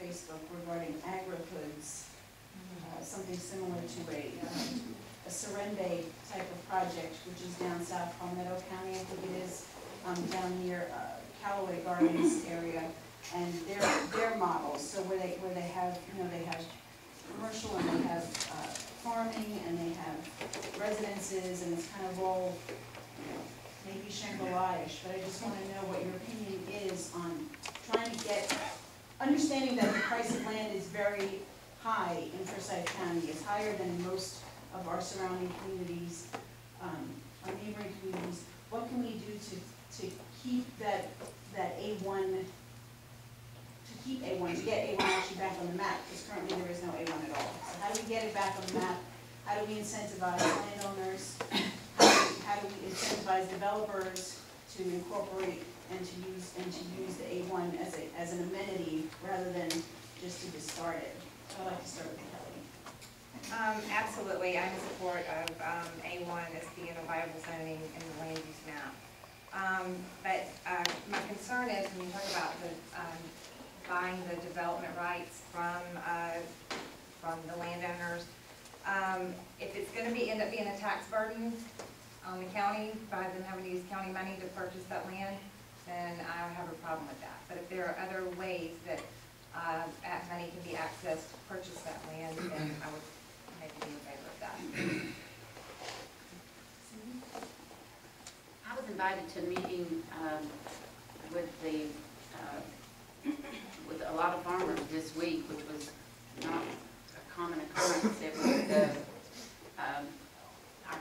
Facebook regarding agri-hoods, uh, something similar to a, um, a Serenbe type of project, which is down south Palmetto County, I think it is, um, down near, uh, Callaway Gardens area, and their, their models, so where they, where they have, you know, they have commercial and they have, uh, farming and they have residences and it's kind of all, maybe Shangri-La-ish, but I just wanna know what your opinion is on trying to get, understanding that the price of land is very high in Forsyth County, it's higher than most of our surrounding communities, um, our neighboring communities, what can we do to, to keep that, that A one, to keep A one, to get A one actually back on the map, because currently there is no A one at all. So how do we get it back on the map? How do we incentivize landowners? How do we, how do we incentivize developers to incorporate and to use, and to use the A one as a, as an amenity rather than just to discard it? I'd like to start with Kelli. Um, absolutely, I'm in support of, um, A one as being a viable zoning in the land use map. Um, but, uh, my concern is when you talk about the, um, buying the development rights from, uh, from the landowners, um, if it's gonna be, end up being a tax burden on the county by them having to use county money to purchase that land, then I have a problem with that. But if there are other ways that, uh, money can be accessed to purchase that land, then I would maybe be in favor of that. I was invited to a meeting um, with the, uh, with a lot of farmers this week, which was not a common occurrence. It was the, um, our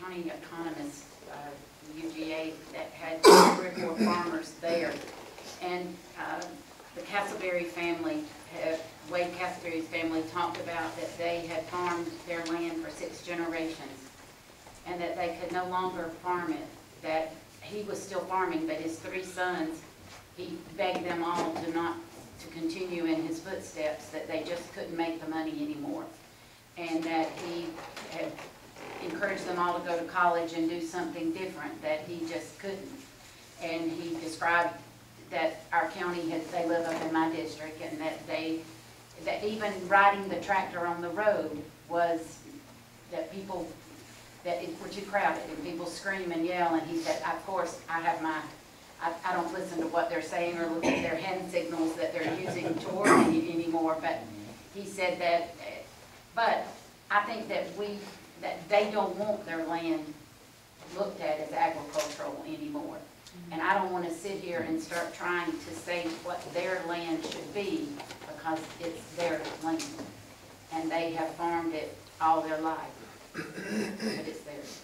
county economist, uh, UGA, that had three or four farmers there. And uh, the Castleberry family, uh, Wade Castleberry's family talked about that they had farmed their land for six generations and that they could no longer farm it, that he was still farming, but his three sons, he begged them all to not, to continue in his footsteps, that they just couldn't make the money anymore. And that he had encouraged them all to go to college and do something different, that he just couldn't. And he described that our county had, they live up in my district, and that they, that even riding the tractor on the road was, that people that it were too crowded and people scream and yell, and he said, of course, I have my, I, I don't listen to what they're saying or look at their hand signals that they're using toward me anymore, but he said that, but I think that we, that they don't want their land looked at as agricultural anymore. Mm-hmm. And I don't wanna sit here and start trying to say what their land should be, because it's their land. And they have farmed it all their life but it's theirs.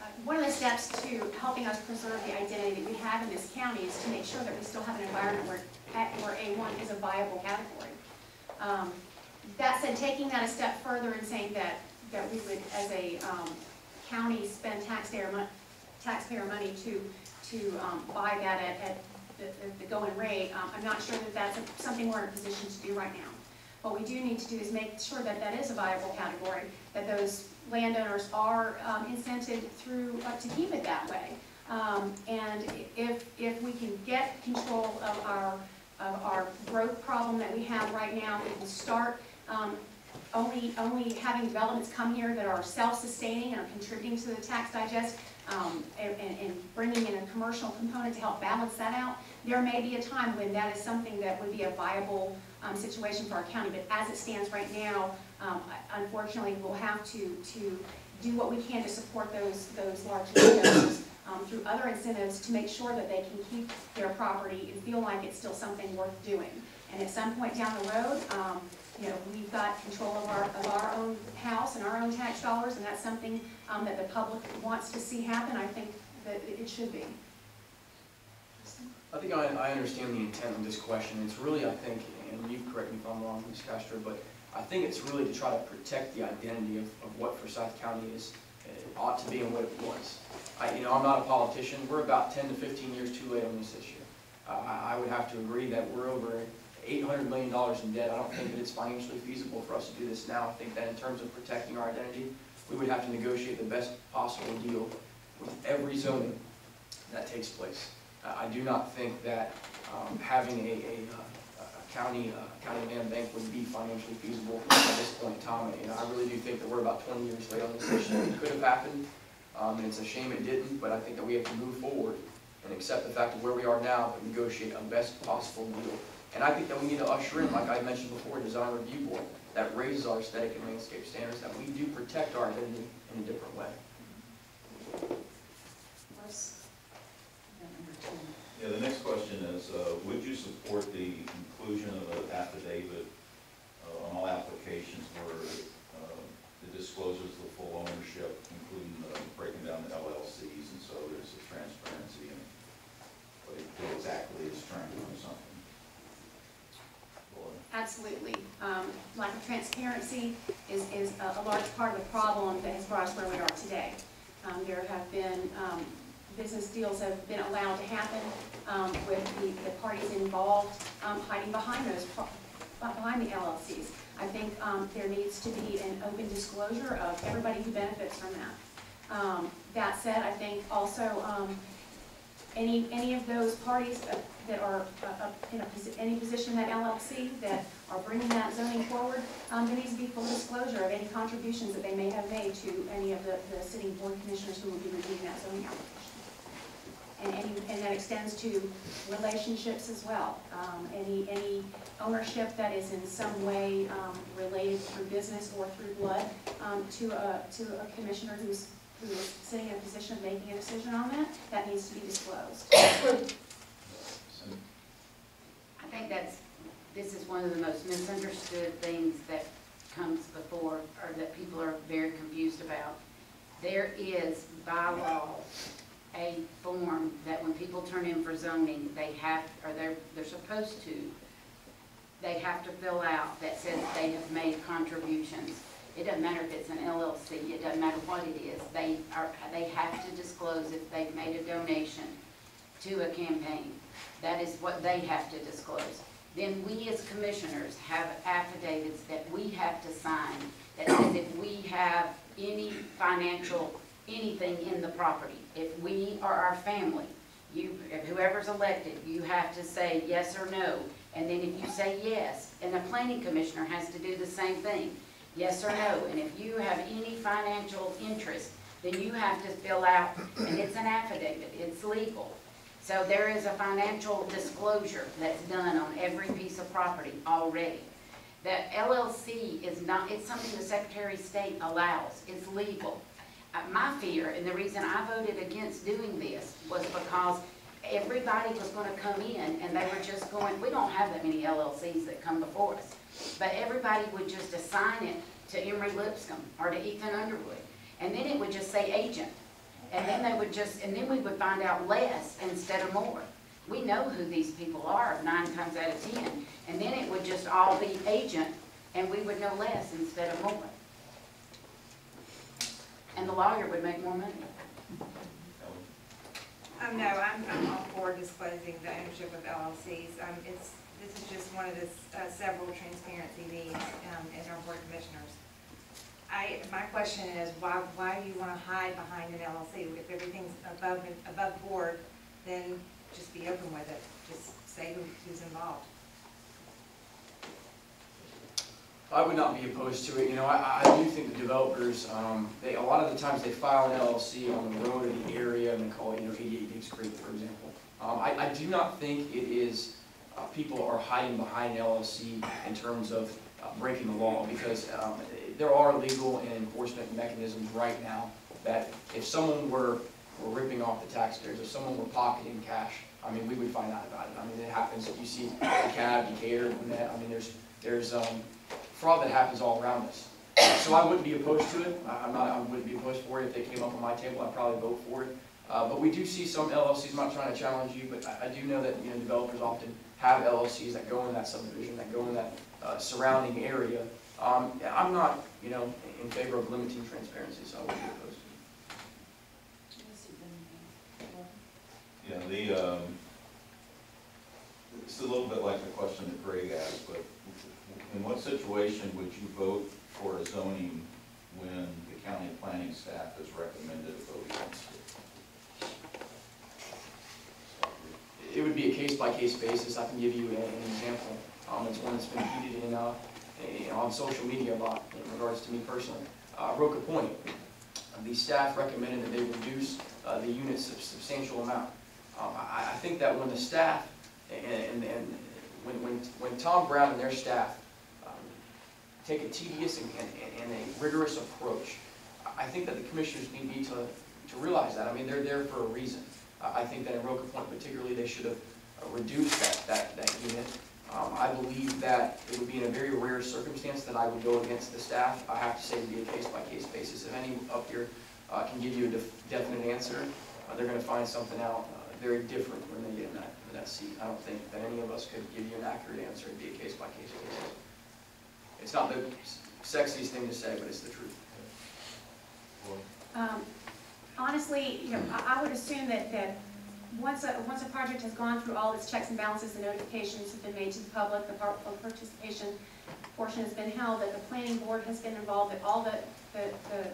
Uh, One of the steps to helping us preserve the identity that we have in this county is to make sure that we still have an environment where, where A1 is a viable category. Um, That said, taking that a step further and saying that, that we would, as a um, county, spend taxpayer mon, taxpayer money to, to um, buy that at, at the, the- going rate, um, I'm not sure that that's something we're in a position to do right now. What we do need to do is make sure that that is a viable category, that those landowners are um, incented through, uh, to keep it that way. Um, And if, if we can get control of our, of our growth problem that we have right now, we can start um, only, only having developments come here that are self-sustaining and are contributing to the tax digest, um, and, and and bringing in a commercial component to help balance that out, there may be a time when that is something that would be a viable um, situation for our county, but as it stands right now, um, unfortunately, we'll have to, to do what we can to support those, those large landowners um, through other incentives to make sure that they can keep their property and feel like it's still something worth doing. And at some point down the road, um, you know, we've got control of our, of our own house and our own tax dollars, and that's something um, that the public wants to see happen, I think that it it should be. I think I, I understand the intent of this question. It's really, I think, and you correct me if I'm wrong, Ms. Castro, but I think it's really to try to protect the identity of, of what Forsyth County is, uh, ought to be and what it was. I, you know, I'm not a politician. We're about ten to fifteen years too late on this issue. Uh, I, would have to agree that we're over eight hundred million dollars in debt. I don't think that it's financially feasible for us to do this now. I think that in terms of protecting our identity, we would have to negotiate the best possible deal with every zoning that takes place. I do not think that um, having a, a, uh, a county, uh, county land bank would be financially feasible at this point in time. I really do think that we're about twenty years late on this issue. It could have happened, um, and it's a shame it didn't, but I think that we have to move forward and accept the fact of where we are now, but negotiate a best possible deal. And I think that we need to usher in, like I mentioned before, a design review board that raises our aesthetic and landscape standards, that we do protect our identity in a different way. Yeah, the next question is, uh, would you support the inclusion of an affidavit uh, on all applications where uh, it discloses the full ownership, including uh, breaking down the LLCs, and so there's a transparency in what it exactly is trying to do something? Absolutely. Um, Lack of transparency is, is a a large part of the problem that has brought us where we are today. Um, There have been, um, business deals have been allowed to happen um, with the, the parties involved um, hiding behind those, behind the LLCs. I think um, there needs to be an open disclosure of everybody who benefits from that. Um, That said, I think also, um, any, any of those parties that are uh, in a, any position that LLC that are bringing that zoning forward, um, there needs to be full disclosure of any contributions that they may have made to any of the, the sitting board commissioners who will be reviewing that zoning application. And any, and that extends to relationships as well. Um, any, any ownership that is in some way, um, related through business or through blood, um, to a, to a commissioner who's, who is sitting in a position of making a decision on that, that needs to be disclosed. I think that's, this is one of the most misunderstood things that comes before, or that people are very confused about. There is by law a form that when people turn in for zoning, they have, or they're, they're supposed to, they have to fill out that says they have made contributions. It doesn't matter if it's an LLC, it doesn't matter what it is, they are, they have to disclose if they've made a donation to a campaign. That is what they have to disclose. Then we as commissioners have affidavits that we have to sign that says if we have any financial, anything in the property, if we or our family, you, whoever's elected, you have to say yes or no. And then if you say yes, and the planning commissioner has to do the same thing, yes or no. And if you have any financial interest, then you have to fill out, and it's an affidavit, it's legal. So there is a financial disclosure that's done on every piece of property already. The LLC is not, it's something the Secretary of State allows, it's legal. Uh, My fear, and the reason I voted against doing this, was because everybody was gonna come in and they were just going, we don't have that many LLCs that come before us. But everybody would just assign it to Emory Lipscomb or to Ethan Underwood. And then it would just say agent. And then they would just, and then we would find out less instead of more. We know who these people are nine times out of ten. And then it would just all be agent and we would know less instead of more. And the lawyer would make more money. Um, no, I'm, I'm all for disclosing the ownership of LLCs. Um, it's, this is just one of the, uh, several transparency needs, um, in our board of commissioners. I, my question is, why, why do you wanna hide behind an LLC? If everything's above, above board, then just be open with it. Just say who, who's involved. I would not be opposed to it, you know, I, I do think the developers, um, they, a lot of the times they file an LLC on the road in the area and they call it, you know, eighty-eight Dix Creek, for example. Um, I, I do not think it is, uh, people are hiding behind LLC in terms of uh, breaking the law, because, um, there are legal and enforcement mechanisms right now that if someone were, were ripping off the taxpayers, if someone were pocketing cash, I mean, we would find out about it. I mean, it happens, if you see DeKalb, Decatur, Gwinnett, I mean, there's, there's, um, fraud that happens all around us. So I wouldn't be opposed to it, I- I'm not, I wouldn't be opposed for it, if they came up on my table, I'd probably vote for it. Uh, but we do see some LLCs, I'm not trying to challenge you, but I, I do know that, you know, developers often have LLCs that go in that subdivision, that go in that, uh, surrounding area. Um, I'm not, you know, in favor of limiting transparency, so I wouldn't be opposed to it. Yeah, the, um, it's a little bit like the question that Greg asked, but in what situation would you vote for a zoning when the county planning staff has recommended a vote against it? It would be a case-by-case basis, I can give you an example. Um, it's one that's been heated in, uh, eh, on social media a lot in regards to me personally. Uh, Roca Point, the staff recommended that they reduce, uh, the units a substantial amount. Um, I, I think that when the staff, and, and, and when, when, when Tom Brown and their staff, take a tedious and, and, and a rigorous approach, I think that the commissioners need, to, to realize that. I mean, they're there for a reason. I, I think that in Roca Point particularly, they should have uh, reduced that, that, that unit. Um, I believe that it would be in a very rare circumstance that I would go against the staff. I have to say it would be a case-by-case basis. If any up here uh, can give you a def- definite answer, uh, they're gonna find something out uh, very different when they get in that, in that seat. I don't think that any of us could give you an accurate answer. It'd be a case-by-case basis. It's not the sexiest thing to say, but it's the truth. Um, Honestly, you know, I, I would assume that, that once a, once a project has gone through all its checks and balances, the notifications have been made to the public, the participation portion has been held, that the planning board has been involved, that all the, the, the,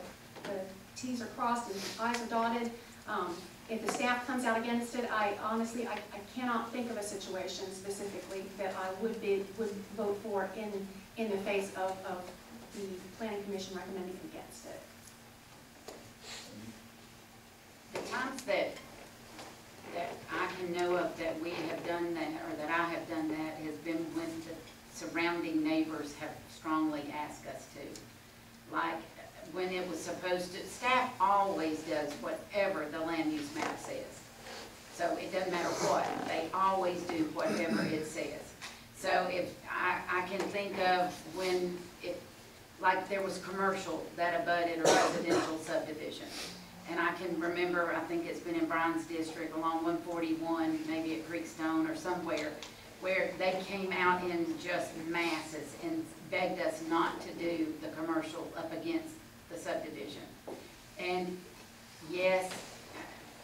the Ts are crossed and Is are dotted. Um, If the staff comes out against it, I honestly, I, I cannot think of a situation specifically that I would be, would vote for in, in the face of, of the planning commission recommending against it. The times that, that I can know of that we have done that, or that I have done that, has been when the surrounding neighbors have strongly asked us to. Like, when it was supposed to, staff always does whatever the land use map says. So it doesn't matter what, they always do whatever it says. So if, I, I can think of when, like there was commercial that abutted a residential subdivision. And I can remember, I think it's been in Brian's district along one forty-one, maybe at Creekstone or somewhere, where they came out in just masses and begged us not to do the commercial up against the subdivision. And yes,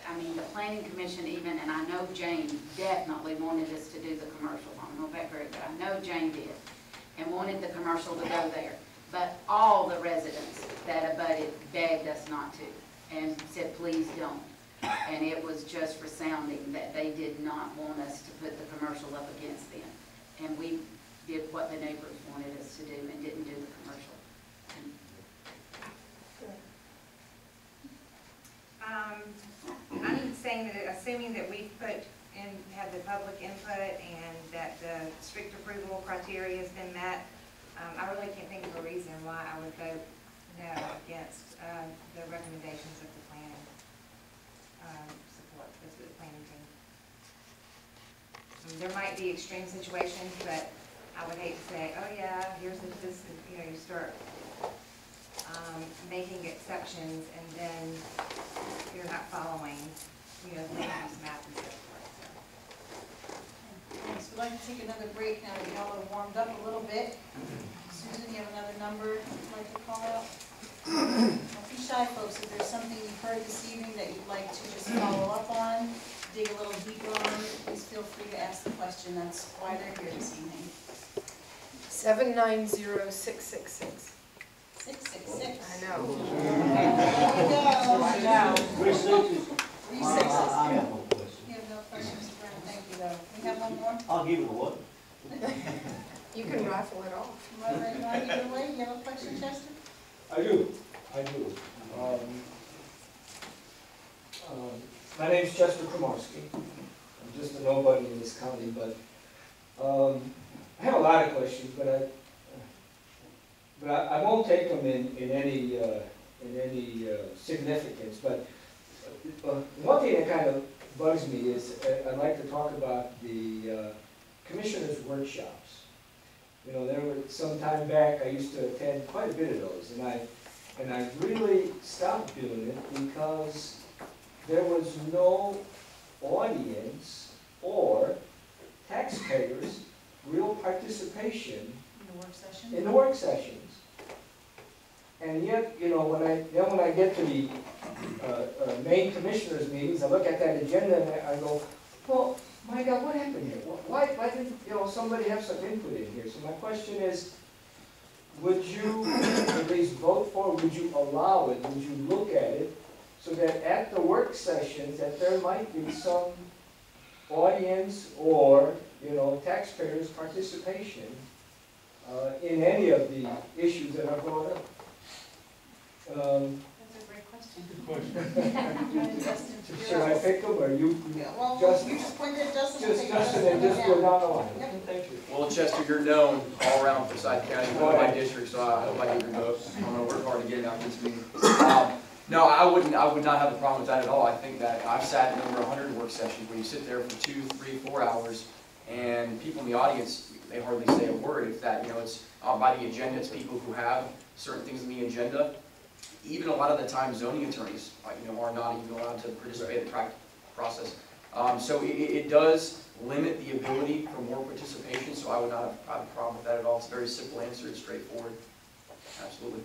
I mean, the planning commission even, and I know Jane definitely wanted us to do the commercial, know about Greg, but I know Jane did, and wanted the commercial to go there. But all the residents that abutted begged us not to, and said, please don't. And it was just resounding that they did not want us to put the commercial up against them. And we did what the neighbors wanted us to do and didn't do the commercial. Um, I'm saying that, assuming that we put have the public input and that the strict approval criteria has been met, um, I really can't think of a reason why I would vote no against, uh, the recommendations of the planning, um, support, this the planning team. Um, There might be extreme situations, but I would hate to say, oh yeah, here's the, this, you know, you start, um, making exceptions and then you're not following, you know, the map and forth, so. So we'd like to take another break now that y'all are warmed up a little bit. Susan, you have another number you'd like to call out? Don't be shy, folks, if there's something you've heard this evening that you'd like to just follow up on, dig a little deeper on, please feel free to ask the question, that's why they're here this evening. Seven nine zero six six six. Six, six, six. I know. There you go. Three sixes. Three sixes. I have no question. You have no questions, Brent, thank you, though. We have one more? I'll give it a what? You can raffle it off. You want to, you want to give it away? You have a question, Chester? I do, I do. Um, um, My name's Chester Kromarski. I'm just a nobody in this county, but um, I have a lot of questions, but I, but I I won't take them in, in any, uh, in any uh, significance, but uh, one thing that kind of bugs me is, uh, I'd like to talk about the uh, commissioners' workshops. You know, there were, some time back, I used to attend quite a bit of those, and I, and I really stopped doing it because there was no audience or taxpayers' real participation In the work session? in the work sessions. And yet, you know, when I, then when I get to the, main commissioners' meetings, I look at that agenda and I I go, well, my God, what happened here? Why, why didn't, you know, somebody have some input in here? So my question is, would you at least vote for, would you allow it, would you look at it? So that at the work sessions, that there might be some audience or, you know, taxpayers' participation uh, in any of the issues that are brought up. Um, That's a great question. Good question. Justin Should I pick them, or you, Yeah, well, Justin? you just pointed at Justin. just, Justin, and just go down the line? Yep. Thank you. Well, Chester, you're known all around Forsyth County, you know my district, so I hope I get your vote. I'm gonna work hard to get it out this meeting. Um, No, I wouldn't, I would not have a problem with that at all. I think that I've sat in over hundred work sessions where you sit there for two, three, four hours, and people in the audience, they hardly say a word. It's that, you know, it's uh, by the agenda, it's people who have certain things in the agenda. Even a lot of the time zoning attorneys, uh, you know, are not even allowed to participate in the prac- process. Um, So it, it does limit the ability for more participation, so I would not have have a problem with that at all. It's a very simple answer, it's straightforward. Absolutely.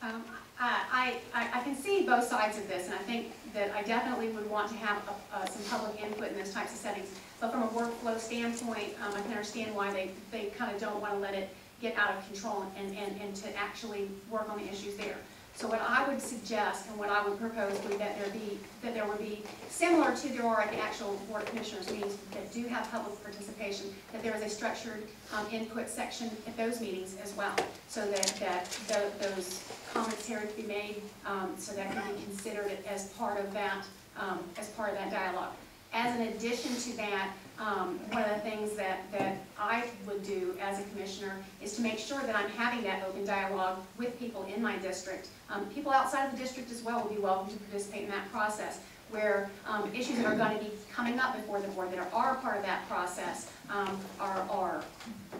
Um, I, I, I can see both sides of this, and I think that I definitely would want to have uh, some public input in those types of settings. But from a workflow standpoint, um, I can understand why they, they kind of don't want to let it get out of control and, and, and to actually work on the issues there. So what I would suggest and what I would propose would be that there be, that there would be, similar to there are at the actual Board of Commissioners meetings that do have public participation, that there is a structured um, input section at those meetings as well, so that, that tho- those comments here to be made, um, so that can be considered as part of that, um, as part of that dialogue. As an addition to that, um, one of the things that, that I would do as a commissioner is to make sure that I'm having that open dialogue with people in my district. Um, people outside of the district as well will be welcome to participate in that process, where, um, issues that are gonna be coming up before the board that are, part of that process, um, are, are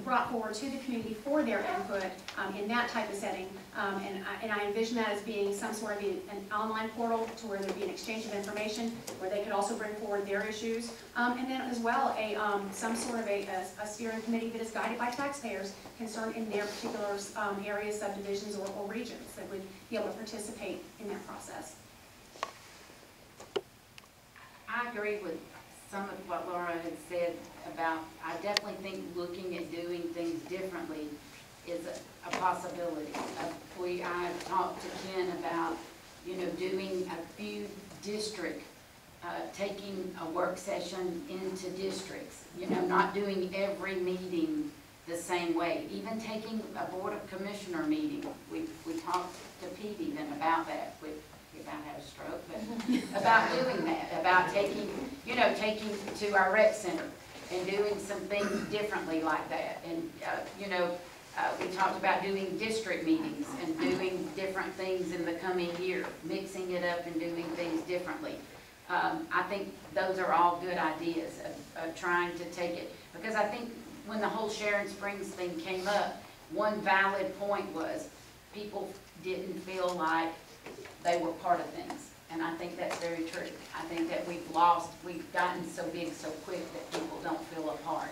brought forward to the community for their input, um, in that type of setting. Um, and I, and I envision that as being some sort of an, online portal to where there'd be an exchange of information, where they could also bring forward their issues. Um, and then as well, a, um, some sort of a, a- a steering committee that is guided by taxpayers concerned in their particular, areas, subdivisions, or, or regions that would be able to participate in that process. I agree with some of what Laura had said about, I definitely think looking at doing things differently is a, a possibility. Uh, We, I talked to Ken about, you know, doing a few district, uh, taking a work session into districts. You know, not doing every meeting the same way, even taking a Board of Commissioner meeting. We, we talked to Pete even about that, we, about had a stroke, but about doing that, about taking, you know, taking to our rec center and doing some things differently like that. And, uh, you know, uh, we talked about doing district meetings and doing different things in the coming year, mixing it up and doing things differently. Um, I think those are all good ideas of, of trying to take it, because I think when the whole Sharon Springs thing came up, one valid point was, people didn't feel like they were part of things. And I think that's very true. I think that we've lost, we've gotten so big so quick that people don't feel a part.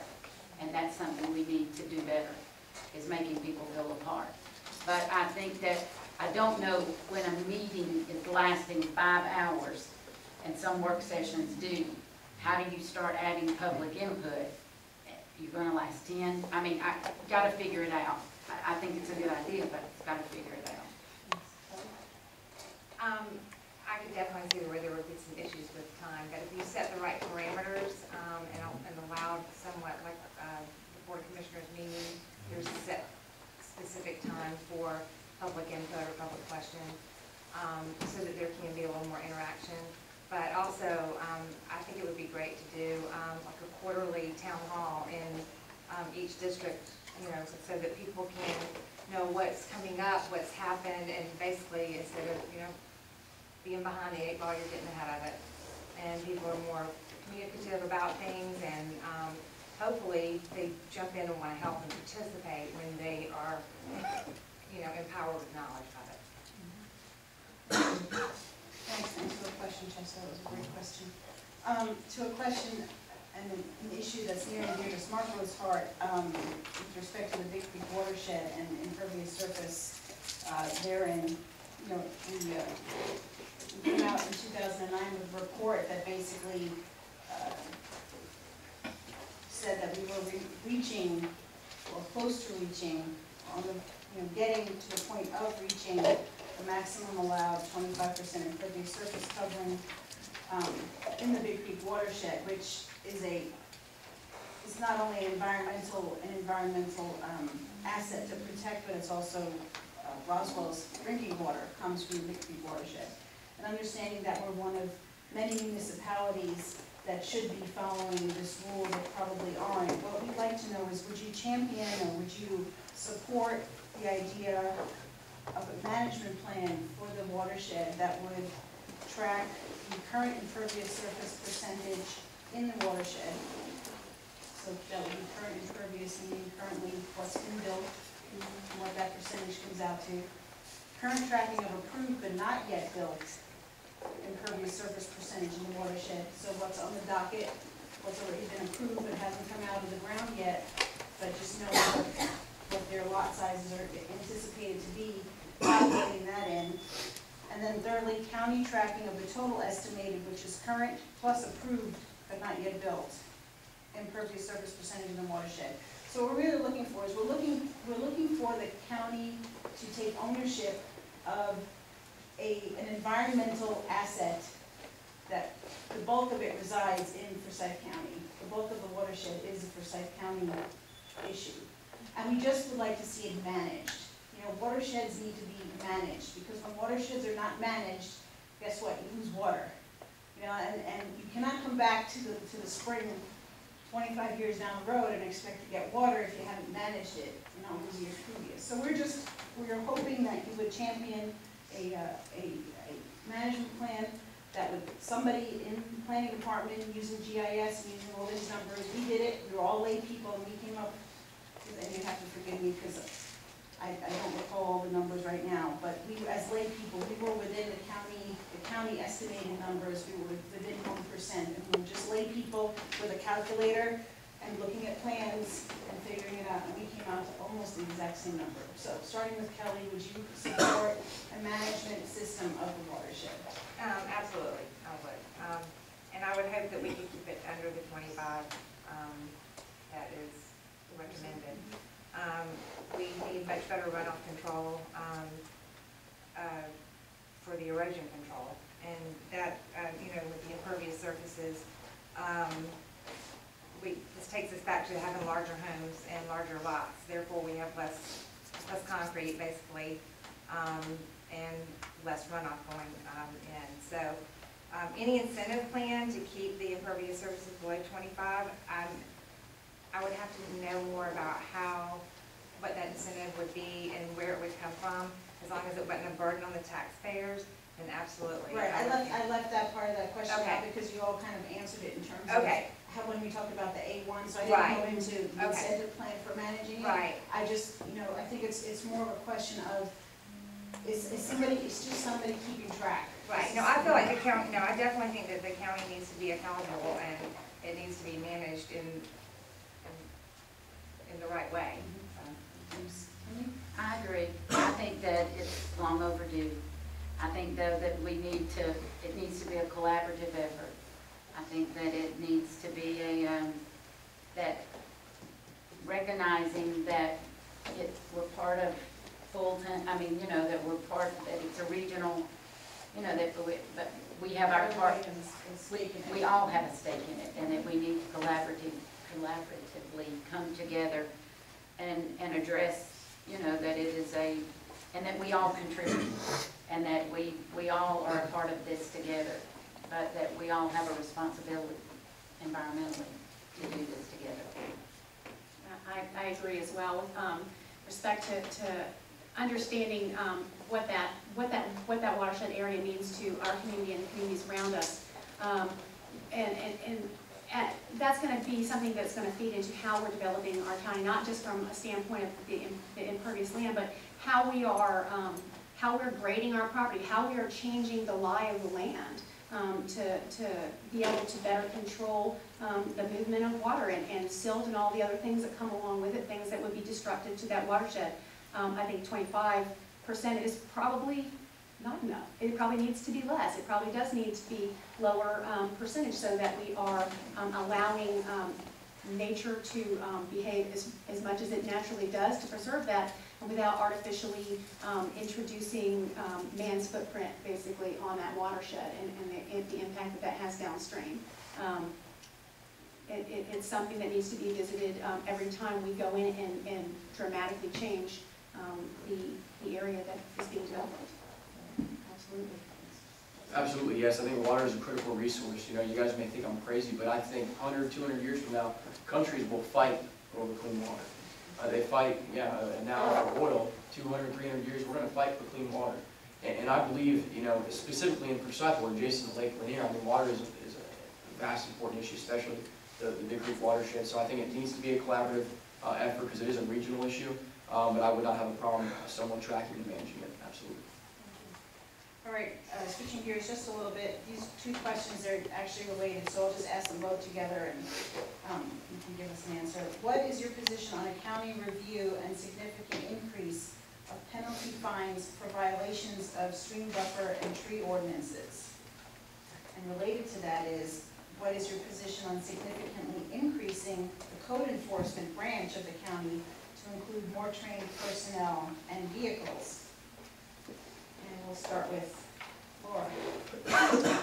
And that's something we need to do better. is making people feel apart. But I think that, I don't know when a meeting is lasting five hours, and some work sessions do, how do you start adding public input? You're gonna last ten, I mean, I gotta figure it out. I, I think it's a good idea, but gotta figure it out. Um, I could definitely see where there would be some issues with time, but if you set the right parameters, um, and, and allowed somewhat like, uh, the board of commissioners meeting, there's a set specific time for public input or public questions, um, so that there can be a little more interaction. But also, um, I think it would be great to do, um, like a quarterly town hall in, um, each district, you know, so- so that people can know what's coming up, what's happened, and basically, instead of, you know, being behind the eight ball, you're getting ahead of it. And people are more communicative about things, and, um, hopefully, they jump in and wanna help and participate when they are, you know, empowered with knowledge of it. Thanks, thanks for the question, Chester, that was a great question. Um, to a question and an an issue that's near and dear to Smart Growth's heart, um, with respect to the Big Creek watershed and impervious surface, uh, therein, you know, we, uh, we came out in two thousand and nine with a report that basically, uh, said that we were re- reaching, or close to reaching, on the, you know, getting to the point of reaching the maximum allowed twenty-five percent impervious surface covering um, in the Big Creek watershed, which is a, it's not only an environmental, an environmental um, asset to protect, but it's also uh, Roswell's drinking water comes from the Big Creek watershed. And understanding that we're one of many municipalities that should be following this rule that probably aren't, what we'd like to know is, would you champion or would you support the idea of a management plan for the watershed that would track the current impervious surface percentage in the watershed. So that would be current impervious, meaning currently what's been built, and what that percentage comes out to. Current tracking of approved but not yet built impervious surface percentage in the watershed. So what's on the docket, what's already been approved but hasn't come out of the ground yet, but just know what their lot sizes are anticipated to be, calculating that in. And then thirdly, county tracking of the total estimated, which is current plus approved but not yet built, impervious surface percentage in the watershed. So what we're really looking for is, we're looking, we're looking for the county to take ownership of a, an environmental asset that the bulk of it resides in Forsyth County. The bulk of the watershed is a Forsyth County issue. And we just would like to see it managed. You know, watersheds need to be managed, because when watersheds are not managed, guess what, you lose water. You know, and, and you cannot come back to the, to the spring twenty-five years down the road and expect to get water if you haven't managed it, you know, years previous. So we're just, we're hoping that you would champion a, uh, a, a management plan that would, somebody in the planning department using GIS, using all these numbers, we did it, we were all lay people, and we came up, and you have to forgive me, because I, I don't recall all the numbers right now, but we, as lay people, we were within the county, the county estimated numbers, we were within one percent, and we were just lay people with a calculator and looking at plans and figuring it out, and we came out to almost the exact same number. So, starting with Kelli, would you support a management system of the watershed? Um, absolutely, I would. Um, and I would hope that we could keep it under the twenty-five, um, that is recommended. Um, we need much better runoff control, um, uh, for the erosion control. And that, uh, you know, with the impervious surfaces, um, we, this takes us back to having larger homes and larger lots. Therefore, we have less, less concrete, basically, um, and less runoff going, um, in. So, um, any incentive plan to keep the impervious surfaces below twenty-five, um, I would have to know more about how, what that incentive would be and where it would come from. As long as it wasn't a burden on the taxpayers, then absolutely. Right, I left, I left that part of that question out Okay. because you all kind of answered it in terms of Okay, how, when we talked about the A one, so I didn't go into the Okay. incentive plan for managing it. right. I just, you know, I think it's, it's more of a question of, is, is somebody, is just somebody keeping track? Right, no, I feel like the county, no, I definitely think that the county needs to be accountable and it needs to be managed in, in, in the right way. Mm-hmm. I agree. I think that it's long overdue. I think though that we need to, it needs to be a collaborative effort. I think that it needs to be a, um, that recognizing that it, we're part of Fulton, I mean, you know, that we're part, that it's a regional, you know, that we, but we have our part, we all have a stake in it, and that we need to collaborative, collaboratively come together and, and address, you know, that it is a, and that we all contribute, and that we, we all are a part of this together, but that we all have a responsibility environmentally to do this together. I, I agree as well, with, um, respect to, to understanding, um, what that, what that, what that watershed area means to our community and the communities around us. Um, and, and, and, uh, that's gonna be something that's gonna feed into how we're developing our county, not just from a standpoint of the, the impervious land, but how we are, um, how we're grading our property, how we are changing the lie of the land, um, to, to be able to better control, um, the movement of water and, and silt and all the other things that come along with it, things that would be destructive to that watershed. Um, I think twenty-five percent is probably not enough. It probably needs to be less. It probably does need to be lower, um, percentage so that we are, um, allowing, um, nature to, behave as, as much as it naturally does to preserve that without artificially, um, introducing, um, man's footprint basically on that watershed and, and the, and the impact that that has downstream. Um, it, it, it's something that needs to be visited, um, every time we go in and, and dramatically change, um, the, the area that is being developed. Absolutely. Absolutely, yes, I think water is a critical resource, you know, you guys may think I'm crazy, but I think 100, 200 years from now, countries will fight over clean water. Uh, they fight, yeah, now for oil, 200, 300 years, we're gonna fight for clean water. And, and I believe, you know, specifically in Forsyth, where Jason's Lake Lanier, I mean, water is, is a vast important issue, especially the, the Big Creek watershed, so I think it needs to be a collaborative, uh, effort, because it is a regional issue, um, but I would not have a problem uh, someone tracking and managing absolutely. All right, uh, switching gears just a little bit, these two questions are actually related, so I'll just ask them both together and um, you can give us an answer. What is your position on a county review and significant increase of penalty fines for violations of stream buffer and tree ordinances? And related to that is, what is your position on significantly increasing the code enforcement branch of the county to include more trained personnel and vehicles? We'll start with Laura.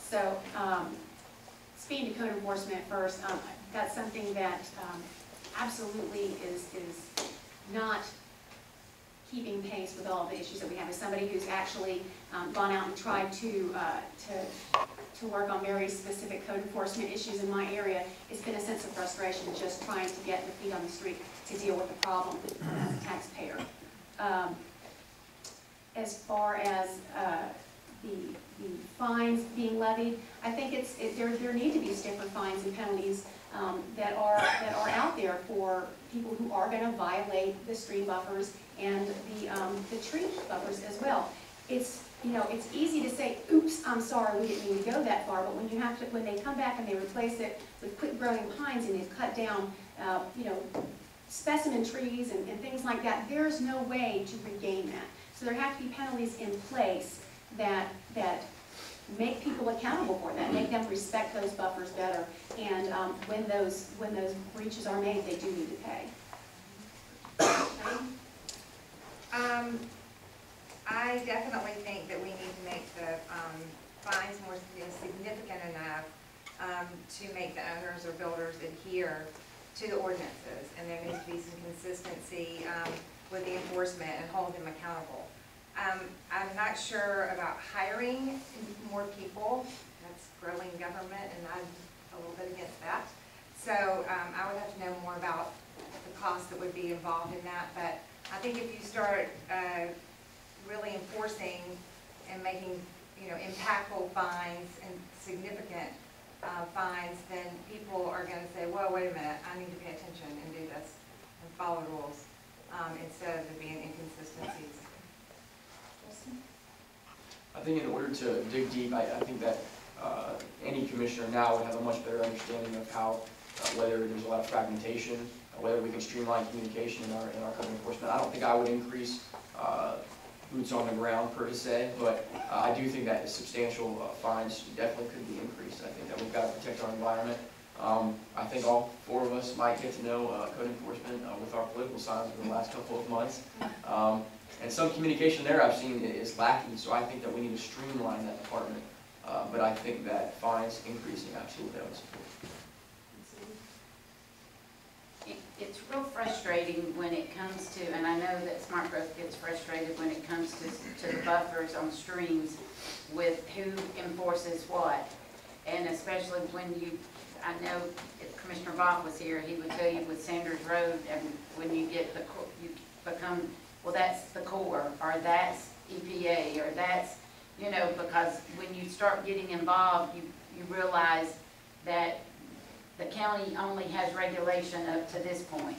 So, um, speaking to code enforcement first, um, that's something that, um, absolutely is, is not keeping pace with all the issues that we have. As somebody who's actually, um, gone out and tried to, uh, to, to work on very specific code enforcement issues in my area, it's been a sense of frustration just trying to get the feet on the street to deal with the problem as a taxpayer. Um, as far as, uh, the, the fines being levied, I think it's, it, there, there need to be stiffer fines and penalties, um, that are, that are out there for people who are gonna violate the stream buffers and the, um, the tree buffers as well. It's, you know, it's easy to say, oops, I'm sorry, we didn't mean to go that far, but when you have to, when they come back and they replace it with quick-growing pines and they've cut down, uh, you know, specimen trees and, and things like that, there's no way to regain that. So there have to be penalties in place that, that make people accountable for that, make them respect those buffers better. And, um, when those, when those breaches are made, they do need to pay. Um, I definitely think that we need to make the, um, fines more significant enough, um, to make the owners or builders adhere to the ordinances. And there needs to be some consistency, um, with the enforcement and hold them accountable. Um, I'm not sure about hiring more people, that's growing government, and I'm a little bit against that. So, um, I would have to know more about the cost that would be involved in that, but I think if you start, uh, really enforcing and making, you know, impactful fines and significant, uh, fines, then people are gonna say, well, wait a minute, I need to pay attention and do this and follow rules, um, instead of there being inconsistencies. I think in order to dig deep, I, I think that, uh, any commissioner now would have a much better understanding of how, uh, whether there's a lot of fragmentation, whether we can streamline communication in our, in our code enforcement. I don't think I would increase uh, boots on the ground per se, but uh, I do think that substantial uh, fines definitely could be increased. I think that we've got to protect our environment. Um, I think all four of us might get to know uh, code enforcement uh, with our political signs over the last couple of months. Um, And some communication there I've seen is lacking, so I think that we need to streamline that department. Uh, But I think that fines increasing absolutely would support. It's real frustrating when it comes to, and I know that Smart Growth gets frustrated when it comes to, to the buffers on streams with who enforces what. And especially when you, I know if Commissioner Bob was here, he would tell you with Sanders Road, and when you get the, you become, well, that's the Corps, or that's EPA, or that's, you know, because when you start getting involved, you, you realize that the county only has regulation up to this point.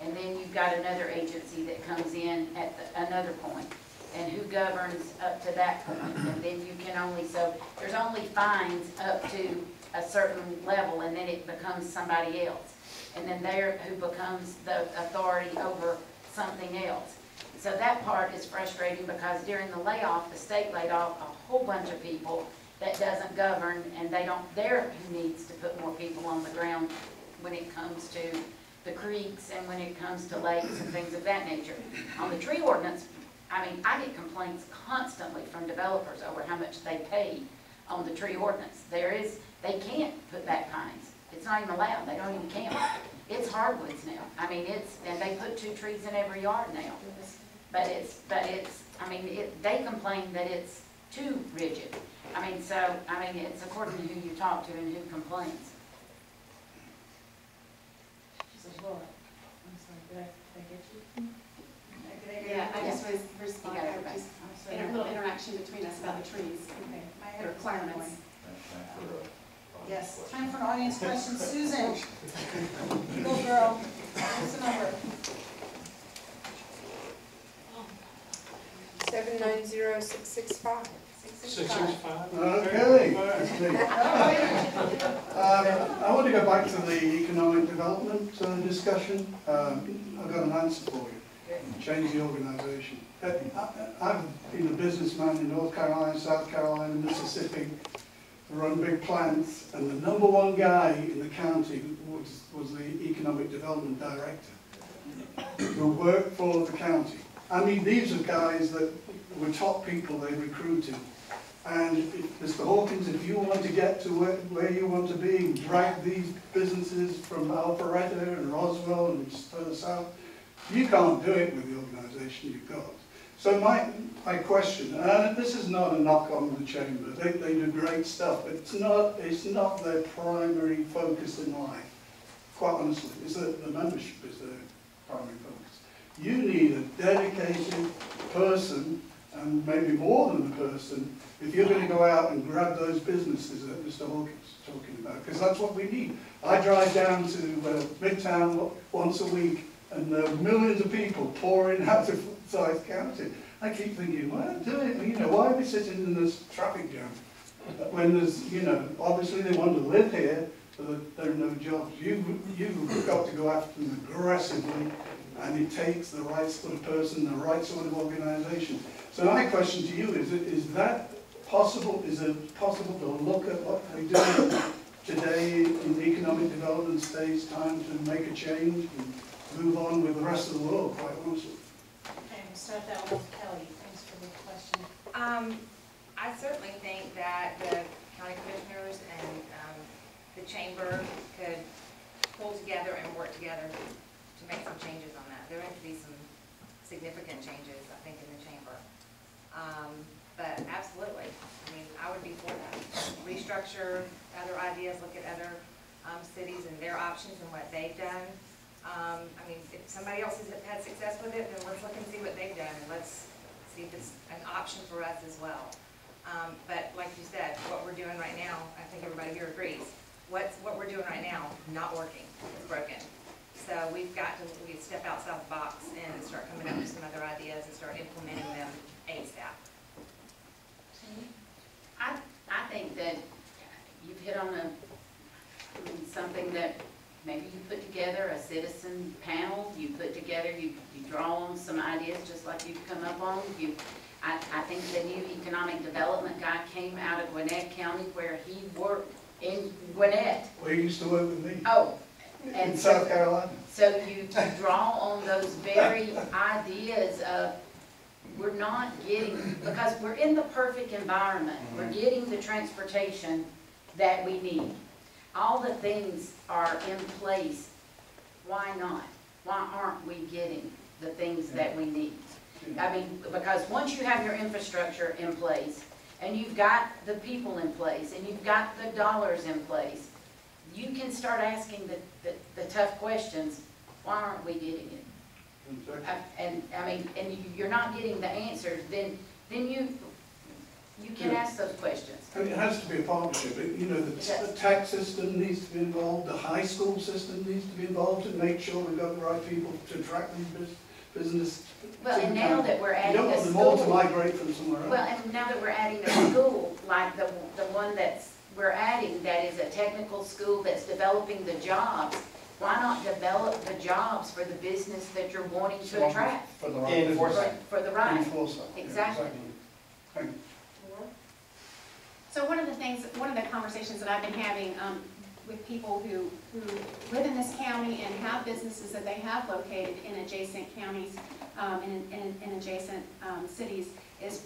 And then you've got another agency that comes in at the- another point, and who governs up to that point. And then you can only, so there's only fines up to a certain level, and then it becomes somebody else. And then there, who becomes the authority over something else. So that part is frustrating because during the layoff, the state laid off a whole bunch of people that doesn't govern, and they don't, they're who needs to put more people on the ground when it comes to the creeks and when it comes to lakes and things of that nature. On the tree ordinance, I mean, I get complaints constantly from developers over how much they pay on the tree ordinance. There is, they can't put back pines. It's not even allowed, they don't even count. It's hardwoods now. I mean, it's, and they put two trees in every yard now. But it's, but it's, I mean, it, they complain that it's too rigid. I mean, so, I mean, it's according to who you talk to and who complains. She's like, "Laura, I'm sorry, did I, did I get you? I Yeah, I just was You responding, got everybody. just I'm in sorry. a little interaction between us about the trees. Okay, my The head was requirements. going. Yes, time for an audience question. Susan? Go girl. What's the number? Seven nine zero six six five. Six six five. Okay, that's me. Um, I want to go back to the economic development uh, discussion. Um, I've got an answer for you. Change the organisation. Uh, I've been a businessman in North Carolina, South Carolina, Mississippi, run big plants, and the number one guy in the county was, was the economic development director who worked for the county. I mean, these are guys that were top people they recruited. And Mr. Hawkins, if you want to get to where, where you want to be, drag these businesses from Alpharetta and Roswell and further south, you can't do it with the organisation you've got. So my, my question, and this is not a knock on the chamber, they, they do great stuff, but it's not, it's not their primary focus in life. Quite honestly, it's that the membership is their primary focus. You need a dedicated person, and maybe more than a person, if you're going to go out and grab those businesses that Mr. Hawkins is talking about, because that's what we need. I drive down to uh, Midtown once a week, and there are millions of people pouring out of Forsyth County. I keep thinking, why do it? You know, why are we sitting in this traffic jam? When there's, you know, obviously they want to live here, but there are no jobs. You, you've got to go after them aggressively, and it takes the right sort of person, the right sort of organisation. So my question to you is, is that possible, is it possible to look at what we do today in the economic development stage, time to make a change and move on with the rest of the world, quite honestly? Start that with Kelli. Thanks for the question. Um, I certainly think that the county commissioners and, um, the chamber could pull together and work together to make some changes on that. There have to be some significant changes, I think, in the chamber. Um, but absolutely, I mean, I would be for that. Restructure other ideas, look at other, um, cities and their options and what they've done. Um, I mean, if somebody else has had success with it, then let's look and see what they've done, and let's see if it's an option for us as well. Um, but like you said, what we're doing right now, I think everybody here agrees, what's, what we're doing right now, not working, it's broken. So we've got to, we step outside the box and start coming up with some other ideas and start implementing them ASAP. I, I think that you've hit on a, I mean, something that maybe you put together a citizen panel, you put together, you, you draw on some ideas, just like you've come up on. You, I, I think the new economic development guy came out of Gwinnett County where he worked in Gwinnett. Well, he used to work with me Oh, in and South Carolina. so you draw on those very ideas of, we're not getting, because we're in the perfect environment. We're mm-hmm. getting the transportation that we need. All the things are in place. Why not? Why aren't we getting the things that we need? I mean, because once you have your infrastructure in place, and you've got the people in place, and you've got the dollars in place, you can start asking the, the, the tough questions, why aren't we getting it? Uh, And, I mean, and you- you're not getting the answers, then, then you, you can ask those questions. I mean, it has to be a partnership, It- you know, the the tax system needs to be involved, the high school system needs to be involved to make sure we've got the right people to attract these bus- business. Well, and now that we're You adding don't a want them all to school. migrate from somewhere else. Well, and now that we're adding a school, like the, the one that's, we're adding, that is a technical school that's developing the jobs, why not develop the jobs for the business that you're wanting to attract? For the right In business. For, for the right, In Forsyth, yeah, Exactly. So one of the things, one of the conversations that I've been having um, with people who, who live in this county and have businesses that they have located in adjacent counties um, and in, in adjacent um, cities is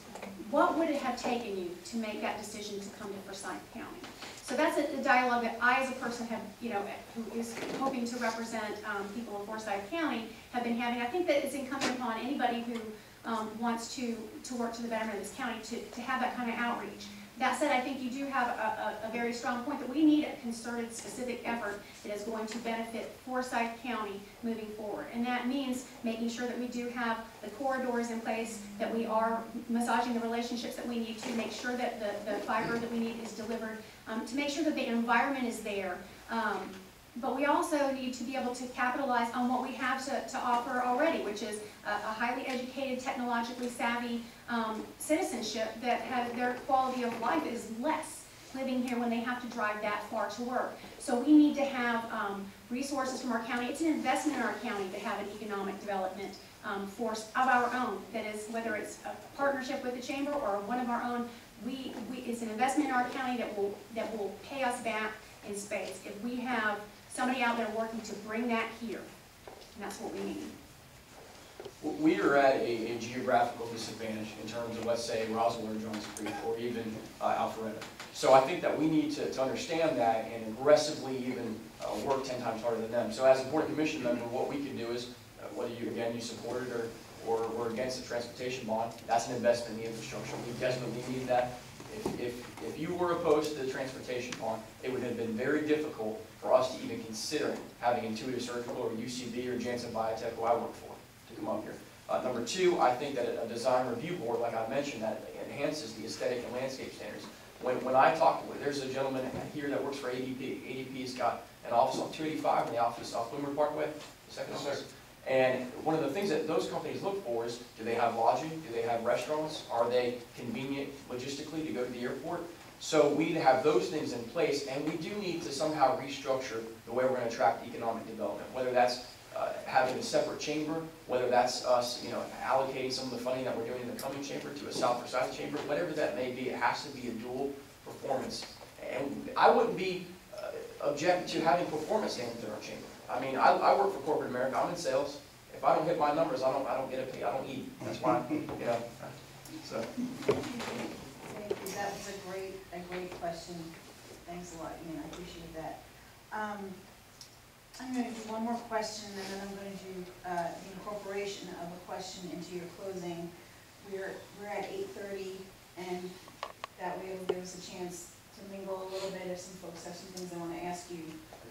what would it have taken you to make that decision to come to Forsyth County? So that's a a dialogue that I, as a person, have, you know, who is hoping to represent um, people in Forsyth County, have been having. I think that it's incumbent upon anybody who um, wants to, to work to the betterment of this county to, to have that kind of outreach. That said, I think you do have a, a, a very strong point that we need a concerted, specific effort that is going to benefit Forsyth County moving forward. And that means making sure that we do have the corridors in place, that we are massaging the relationships that we need to, make sure that the, the fiber that we need is delivered, um, to make sure that the environment is there. Um, but we also need to be able to capitalize on what we have to, to offer already, which is a, a highly educated, technologically savvy um, citizenship that have, their quality of life is less living here when they have to drive that far to work. So we need to have um, resources from our county. It's an investment in our county to have an economic development um, force of our own. That is, whether it's a partnership with the chamber or one of our own, we, we, it's an investment in our county that will, that will pay us back in spades. If we have somebody out there working to bring that here, and that's what we need. We are at a a geographical disadvantage in terms of, let's say, Roswell or Johns Creek, or even uh, Alpharetta. So I think that we need to, to understand that and aggressively even uh, work ten times harder than them. So as a board commission member, what we can do is, uh, whether you, again, you support it or, or, or against the transportation bond, that's an investment in the infrastructure. We desperately need that. If, if, if you were opposed to the transportation bond, it would have been very difficult for us to even consider having Intuitive Surgical or UCB or Janssen Biotech, who I work for, come up here. Uh, number two, I think that a design review board, like I mentioned, that enhances the aesthetic and landscape standards. When, when I talk, there's a gentleman here that works for ADP. ADP's got an office on two eighty-five and the office off Bloomer Parkway, second office. And one of the things that those companies look for is, do they have lodging? Do they have restaurants? Are they convenient logistically to go to the airport? So we need to have those things in place, and we do need to somehow restructure the way we're gonna attract economic development, whether that's uh, having a separate chamber, whether that's us, you know, allocating some of the funding that we're doing in the Cumming chamber to a South Forsyth chamber, whatever that may be, it has to be a dual performance. And I wouldn't be uh, objected to having performance standards in our chamber. I mean, I, I work for corporate America, I'm in sales. If I don't hit my numbers, I don't, I don't get a pay, I don't eat. That's why, you know, so. That was a great, a great question. Thanks a lot, Ian, I appreciate that. Um, I'm gonna do one more question, and then I'm gonna do, uh, the incorporation of a question into your closing. We're, we're at eight thirty, and that way it'll give us a chance to mingle a little bit if some folks have some things they wanna ask you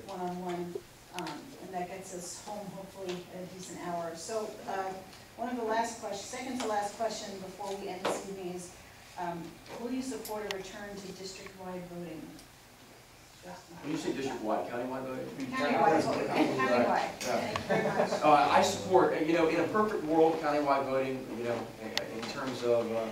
one-on-one. Um, and that gets us home hopefully at a decent hour. So, uh, one of the last questions, second to last question before we end this evening is, um, will you support a return to district-wide voting? When you say district-wide, county-wide voting? Countywide countywide, Yeah. thank you very much. Uh, I support, uh, you know, in a perfect world, countywide voting, you know, in terms of uh,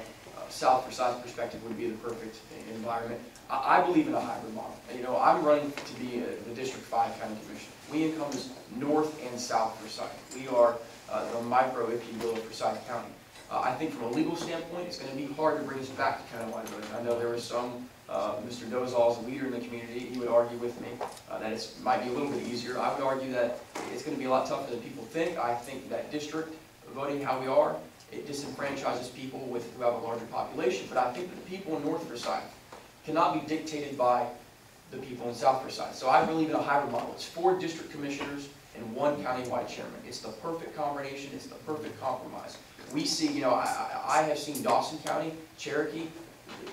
South Forsyth perspective would be the perfect environment. I, I believe in a hybrid model. You know, I'm running to be uh, the District Five County Commissioner. We encompass North and South Forsyth. We are uh, the micro, if you will, of Forsyth County. Uh, I think from a legal standpoint, it's gonna be hard to bring us back to countywide voting. I know there was some, uh, Mr. Dozal is a leader in the community, he would argue with me, uh, that it might be a little bit easier. I would argue that it's gonna be a lot tougher than people think. I think that district voting how we are, it disenfranchises people with, who have a larger population, but I think that the people in North Forsyth cannot be dictated by the people in South Forsyth. So I believe in a hybrid model. It's four district commissioners and one countywide chairman. It's the perfect combination, it's the perfect compromise. We see, you know, I I have seen Dawson County, Cherokee,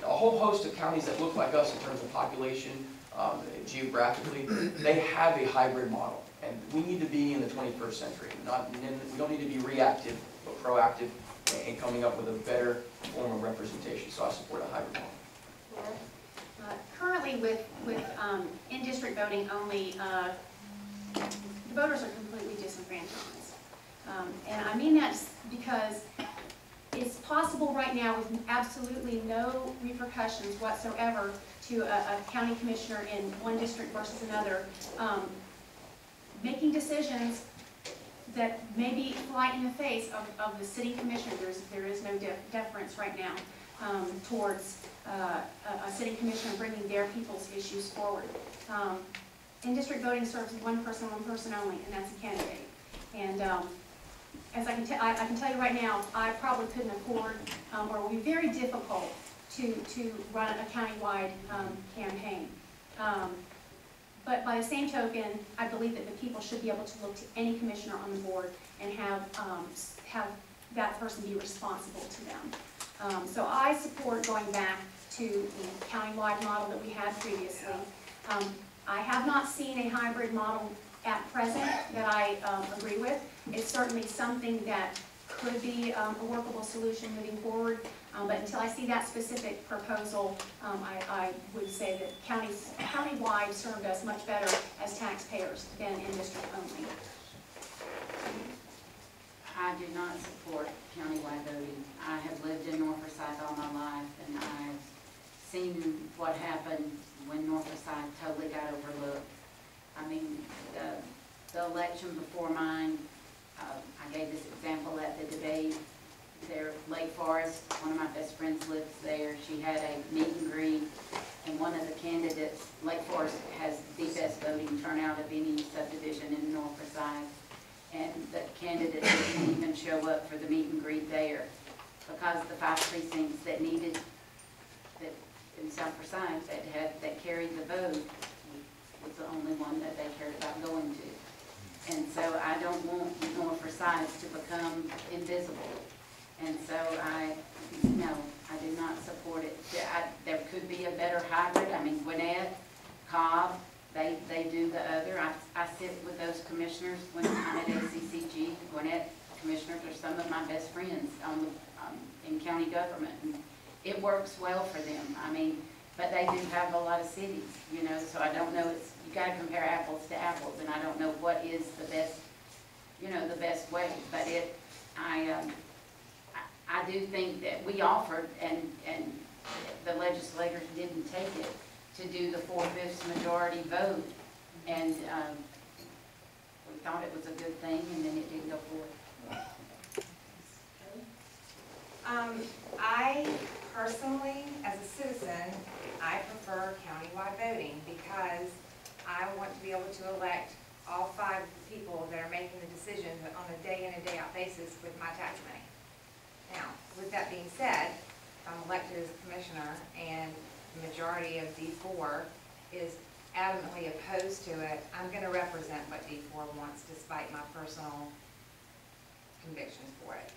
a whole host of counties that look like us in terms of population, um, geographically, they have a hybrid model. And we need to be in the twenty-first century, not, we don't need to be reactive, but proactive in coming up with a better form of representation. So I support a hybrid model. Uh, Currently with, with um, in-district voting only, uh, the voters are completely disenfranchised. Um, And I mean that because it's possible right now with absolutely no repercussions whatsoever to a, a county commissioner in one district versus another, um, making decisions that may be fly in the face of, of the city commissioner. There's, there is no def- deference right now um, towards uh, a, city commissioner bringing their people's issues forward. Um, In-district voting serves one person, one person only, and that's a candidate. And um, as I can tell, I, I can tell you right now, I probably couldn't afford, um, or it would be very difficult to, to run a countywide um, campaign. Um, But by the same token, I believe that the people should be able to look to any commissioner on the board and have, um, have that person be responsible to them. Um, So I support going back to the countywide model that we had previously. Um, I have not seen a hybrid model at present that I um, agree with. It's certainly something that could be um, a workable solution moving forward, um, but until I see that specific proposal, um, I, I would say that counties, countywide served us much better as taxpayers than in district only. I do not support countywide voting. I have lived in North Forsyth all my life, and I've seen what happened when North Forsyth totally got overlooked. I mean, the, the election before mine, uh, I gave this example at the debate. There, Lake Forest, one of my best friends lives there. She had a meet and greet, and one of the candidates, Lake Forest has the best voting turnout of any subdivision in North Forsyth and the candidate didn't even show up for the meet and greet there because the five precincts that needed, that in South Forsyth, that had, that carried the vote was the only one that they cared about going to. And so I don't want North Forsyth to become invisible. And so I, no, I do not support it. I- There could be a better hybrid, I mean, Gwinnett, Cobb, they, they do the other. I, I sit with those commissioners when I'm at ACCG. Gwinnett commissioners are some of my best friends on the, um, in county government. And It works well for them. I mean, but they do have a lot of cities, you know, so I don't know, it's, you gotta compare apples to apples, and I don't know what is the best, you know, the best way. But it, I, um, I, I do think that we offered, and, and the legislators didn't take it, to do the four-fifths majority vote. And, um, we thought it was a good thing, and then it didn't go forward. Um, I personally, as a citizen, I prefer countywide voting because I want to be able to elect all five people that are making the decisions on a day in and day out basis with my tax money. Now, with that being said, I'm elected as commissioner and the majority of D four is adamantly opposed to it, I'm gonna represent what D four wants despite my personal convictions for it.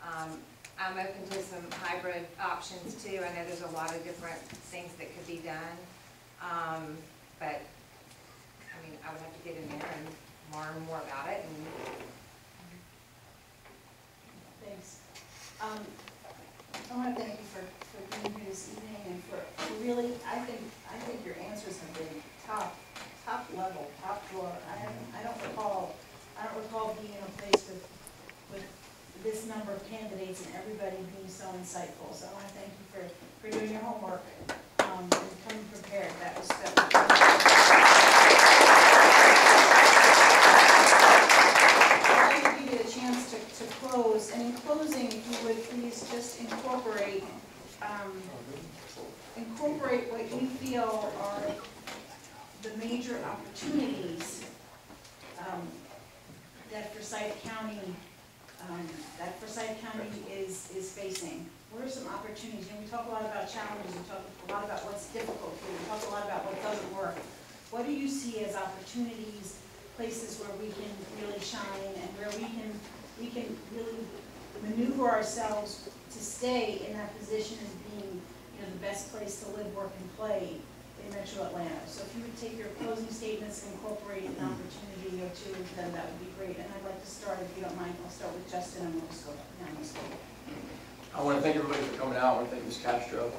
Um, I'm open to some hybrid options too. I know there's a lot of different things that could be done. Um, but, I mean, I would have to get in there and learn more about it and Thanks. Um, I want to thank you for, for being here this evening and for, really, I think, I think your answers have been top, top level, top drawer. I I don't recall, I don't recall being in a place with, with this number of candidates and everybody being so insightful. So I want to thank you for, for doing your homework, um, and coming prepared. That was, was. I'd like to give you a chance to, to close, and in closing, if you would please just incorporate, um, incorporate what you feel are the major opportunities, um, that Forsyth County, um, that Forsyth County is, is facing. What are some opportunities? You know, we talk a lot about challenges, we talk a lot about what's difficult we talk a lot about what doesn't work. What do you see as opportunities, places where we can really shine and where we can, we can really maneuver ourselves to stay in that position as being, you know, the best place to live, work, and play Metro Atlanta. So if you would take your closing statements and incorporate an opportunity or two into them, that would be great. And I'd like to start, if you don't mind, I'll start with Justin and we'll just go down. I want to thank everybody for coming out. I want to thank Ms. Castro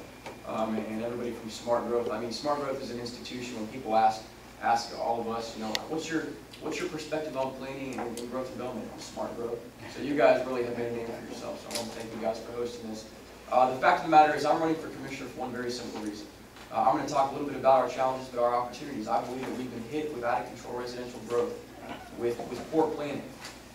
um, and everybody from Smart Growth. I mean, Smart Growth is an institution. When people ask ask all of us, you know, what's your what's your perspective on planning and, and growth development on Smart Growth? So you guys really have made a name for yourselves. So I want to thank you guys for hosting this. Uh, the fact of the matter is, I'm running for commissioner for one very simple reason. Uh, I'm going to talk a little bit about our challenges, but our opportunities. I believe that we've been hit with out of control residential growth, with with poor planning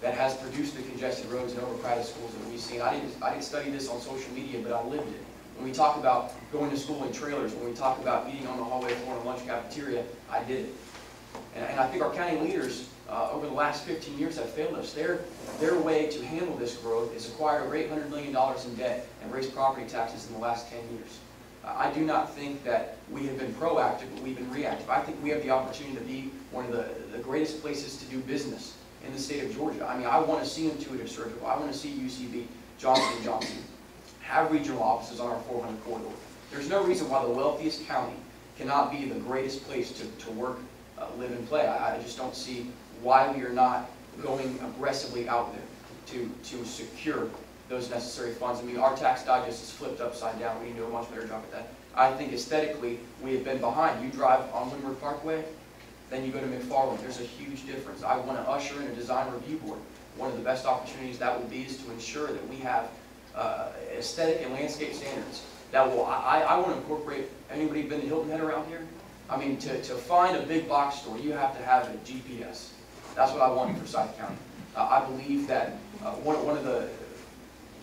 that has produced the congested roads and overcrowded schools that we've seen. I didn't, I didn't study this on social media, but I lived it. When we talk about going to school in trailers, when we talk about eating on the hallway floor in a lunch cafeteria, I did it. And, and I think our county leaders uh, over the last 15 years have failed us. Their, their way to handle this growth is acquire over $800 million in debt and raise property taxes in the last 10 years. I do not think that we have been proactive, but we've been reactive. I think we have the opportunity to be one of the, the greatest places to do business in the state of Georgia. I mean, I want to see Intuitive Surgical. I want to see UCB, Johnson Johnson, have regional offices on our 400 corridor. There's no reason why the wealthiest county cannot be the greatest place to, to work, uh, live, and play. I, I just don't see why we are not going aggressively out there to, to secure those necessary funds. I mean, our tax digest is flipped upside down. We to do a much better job at that. I think aesthetically, we have been behind. You drive on Windward Parkway, then you go to McFarland, there's a huge difference. I want to usher in a design review board. One of the best opportunities that will be is to ensure that we have uh, aesthetic and landscape standards that will, I, I want to incorporate, anybody been to Hilton Head around here? I mean, to, to find a big box store, you have to have a GPS. That's what I want for Forsyth County. Uh, I believe that uh, one, one of the,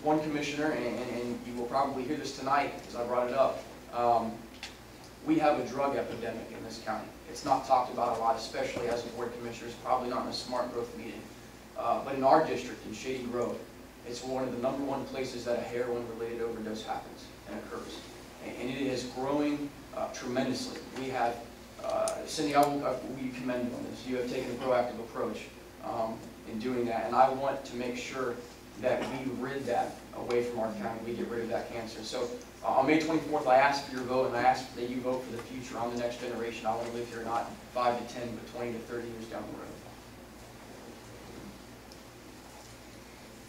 one commissioner, and, and, and you will probably hear this tonight because I brought it up, um, we have a drug epidemic in this county. It's not talked about a lot, especially as a board commissioner, it's probably not in a smart growth meeting. Uh, but in our district, in Shady Grove, it's one of the number one places that a heroin-related overdose happens and occurs. And, and it is growing uh, tremendously. We have, uh, Cindy, I will, I, we commend you on this. You have taken a proactive approach um, in doing that, and I want to make sure that we rid that away from our county. We get rid of that cancer. So uh, on May 24th, I ask for your vote, and I ask that you vote for the future. I'm the next generation. I want to live here not 5 to 10, but 20 to 30 years down the road.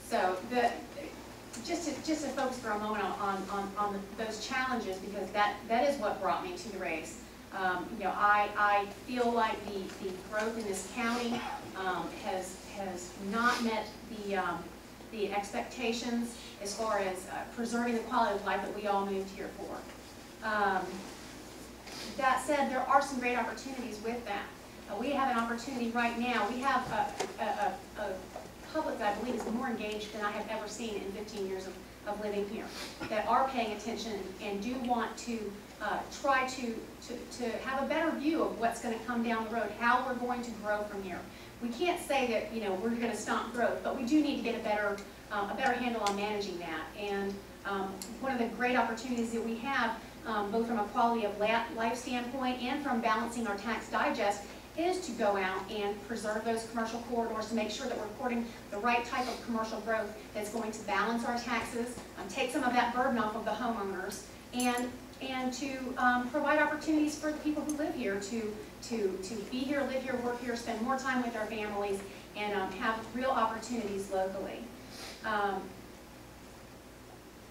So the, just to, just to focus for a moment on, on, on those challenges, because that, that is what brought me to the race. Um, you know, I, I feel like the, the growth in this county, um, has, has not met the, um, the expectations as far as uh, preserving the quality of life that we all moved here for. Um, that said, there are some great opportunities with that. Uh, we have an opportunity right now. We have a, a, a, a public that I believe is more engaged than I have ever seen in 15 years of, of living here, that are paying attention and do want to uh, try to, to, to have a better view of what's going to come down the road, how we're going to grow from here. We can't say that, you know, we're going to stomp growth, but we do need to get a better, um, a better handle on managing that. And um, one of the great opportunities that we have, um, both from a quality of life standpoint and from balancing our tax digest, is to go out and preserve those commercial corridors to make sure that we're reporting the right type of commercial growth that's going to balance our taxes, um, take some of that burden off of the homeowners, and and to um, provide opportunities for the people who live here to, to, to be here, live here, work here, spend more time with our families, and um, have real opportunities locally. Um,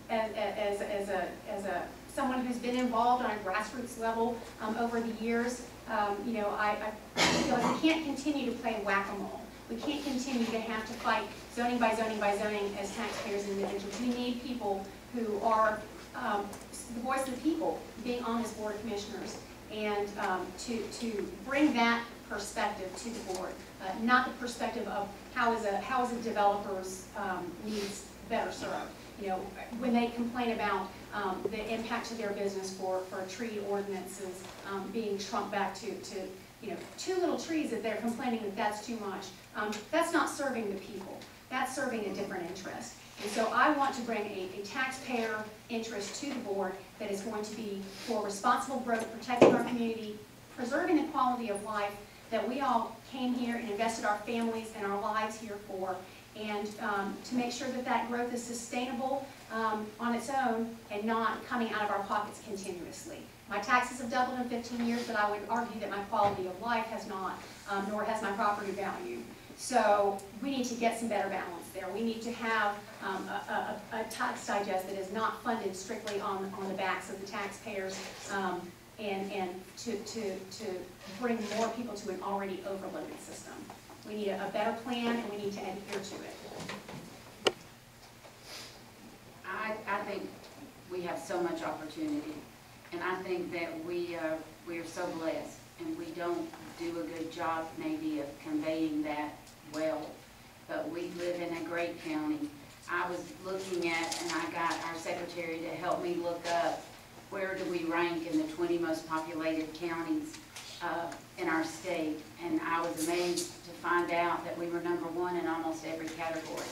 as, as, as, a, as a, someone who's been involved on a grassroots level um, over the years, um, you know, I, I feel like we can't continue to play whack-a-mole. We can't continue to have to fight zoning by zoning by zoning as taxpayers and individuals. We need people who are um, the voice of the people being on this board of commissioners and um, to, to bring that perspective to the board, uh, not the perspective of how is a, how is a developer's um, needs better served. You know, when they complain about um, the impact to their business for, for tree ordinances um, being shrunk back to, to, you know, two little trees that they're complaining that that's too much. Um, That's not serving the people. That's serving a different interest. And so I want to bring a, a taxpayer interest to the board that is going to be for responsible growth, protecting our community, preserving the quality of life that we all came here and invested our families and our lives here for, and um, to make sure that that growth is sustainable um, on its own and not coming out of our pockets continuously. My taxes have doubled in 15 years, but I would argue that my quality of life has not, um, nor has my property value. So we need to get some better balance there. We need to have um, a, a, a tax digest that is not funded strictly on, on the backs of the taxpayers um, and, and to, to, to bring more people to an already overloaded system. We need a, a better plan and we need to adhere to it. I, I think we have so much opportunity, and I think that we, uh, we are so blessed, and we don't do a good job maybe of conveying that well, but we live in a great county. I was looking at, and I got our secretary to help me look up, where do we rank in the twenty most populated counties, uh, in our state? And I was amazed to find out that we were number one in almost every category.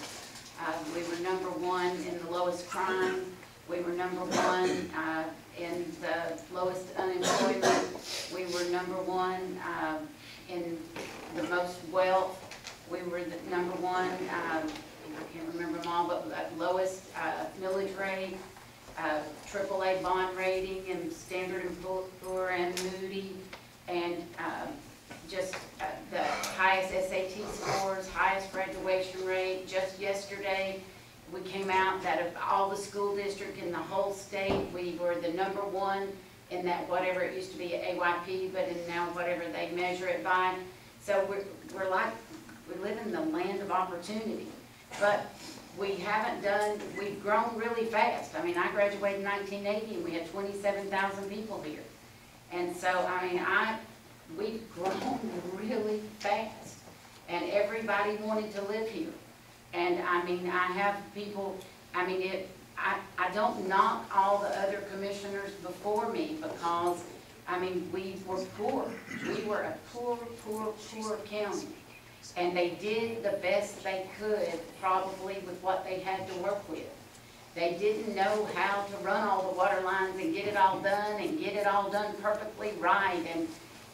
Uh, we were number one in the lowest crime, we were number one, uh, in the lowest unemployment, we were number one, uh, in the most wealth, we were the number one, um, I can't remember them all, but uh, lowest, uh, millage rate, uh, AAA bond rating and Standard and Poor and Moody, and, um, just uh, the highest SAT scores, highest graduation rate. Just yesterday, we came out that of all the school district in the whole state, we were the number one in that whatever it used to be AYP, but in now whatever they measure it by. So we're, we're like, we live in the land of opportunity. But we haven't done, we've grown really fast. I mean, I graduated in nineteen eighty and we had twenty-seven thousand people here. And so, I mean, I, we've grown really fast, and everybody wanted to live here. And I mean, I have people, I mean, it, I, I don't knock all the other commissioners before me because, I mean, we were poor. We were a poor, poor, poor county. And they did the best they could, probably with what they had to work with. They didn't know how to run all the water lines and get it all done and get it all done perfectly right. And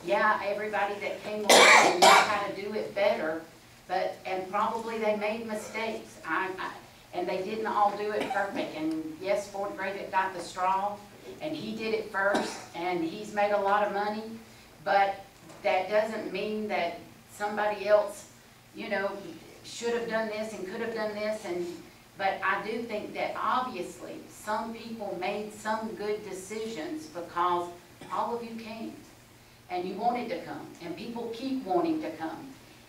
yeah, everybody that came along knew how to do it better, but, and probably they made mistakes. I, I, and they didn't all do it perfect. And yes, Ford Gravitt got the straw, and he did it first, and he's made a lot of money. But that doesn't mean that somebody else, you know, should have done this and could have done this, and, but I do think that obviously, some people made some good decisions because all of you came, and you wanted to come, and people keep wanting to come.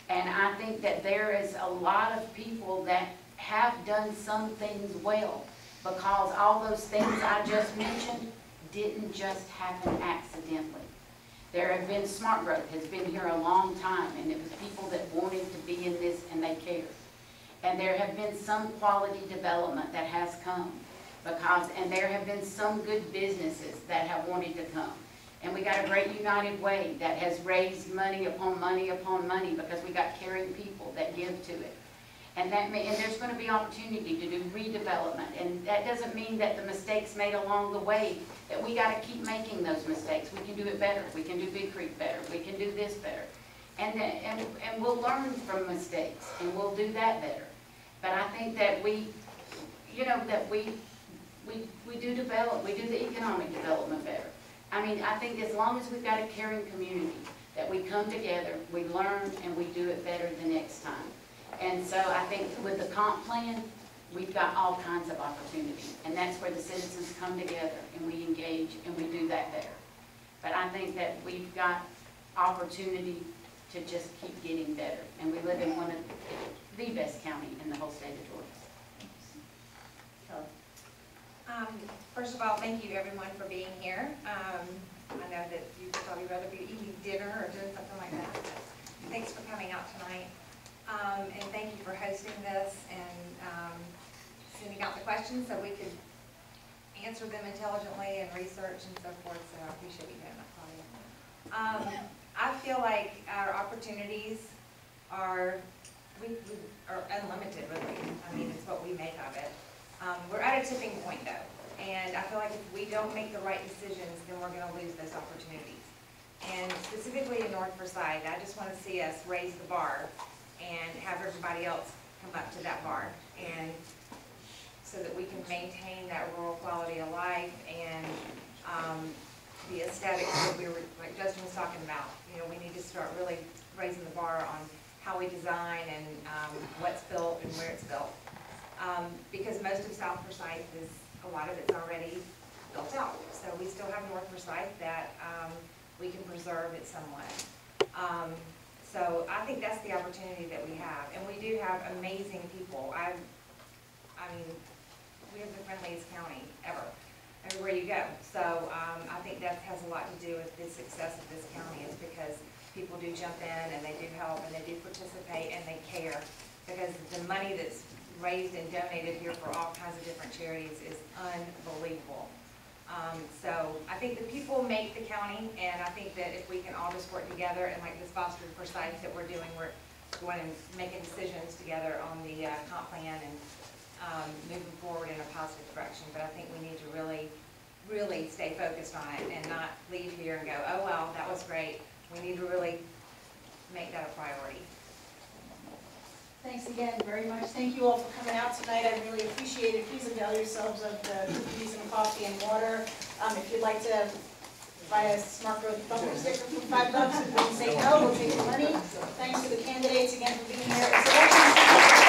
And I think that there is a lot of people that have done some things well, because all those things I just mentioned didn't just happen accidentally. There have been, Smart Growth has been here a long time, and it was people that wanted to be in this and they cared. And there have been some quality development that has come, because, and there have been some good businesses that have wanted to come. And we got a great United Way that has raised money upon money upon money, because we got caring people that give to it. And that may, and there's gonna be opportunity to do redevelopment, and that doesn't mean that the mistakes made along the way, that we gotta keep making those mistakes. We can do it better, we can do Big Creek better, we can do this better. And, and, and we'll learn from mistakes, and we'll do that better. But I think that we, you know, that we, we, we do develop, we do the economic development better. I mean, I think as long as we've got a caring community, that we come together, we learn, and we do it better the next time. And so I think with the comp plan, we've got all kinds of opportunity. And that's where the citizens come together and we engage and we do that better. But I think that we've got opportunity to just keep getting better. And we live in one of the best county in the whole state of Georgia. Um, First of all, thank you everyone for being here. Um, I know that you'd probably rather be eating dinner or doing something like that, thanks for coming out tonight. Um, And thank you for hosting this and um, sending out the questions so we could answer them intelligently and research and so forth, so I appreciate you doing that, Claudia. Um, I feel like our opportunities are, we, we are unlimited really. I mean, it's what we make of it. Um, we're at a tipping point though, and I feel like if we don't make the right decisions, then we're gonna lose those opportunities. And specifically in North Forsyth, I just wanna see us raise the bar and have everybody else come up to that bar. And so that we can maintain that rural quality of life and, um, the aesthetics that we were, like Justin was talking about. You know, we need to start really raising the bar on how we design and, um, what's built and where it's built. Um, because most of South Forsyth is, a lot of it's already built out. So we still have North Forsyth that, um, we can preserve it somewhat. So I think that's the opportunity that we have, and we do have amazing people. I, I mean, we have the friendliest county ever, everywhere you go. So, um, I think that has a lot to do with the success of this county, is because people do jump in and they do help and they do participate and they care. Because the money that's raised and donated here for all kinds of different charities is unbelievable. Um, so I think the people make the county, and I think that if we can all just work together, and like this Foster Forsyth that we're doing, we're going and making decisions together on the uh, comp plan and um, moving forward in a positive direction. But I think we need to really, really stay focused on it and not leave here and go, oh, well, that was great. We need to really make that a priority. Thanks again very much. Thank you all for coming out tonight. I really appreciate it. Please avail yourselves of the cookies and coffee and water. Um, if you'd like to buy a smart growth bumper sticker for five bucks, and we say no, we'll take the money. Thanks to the candidates again for being here.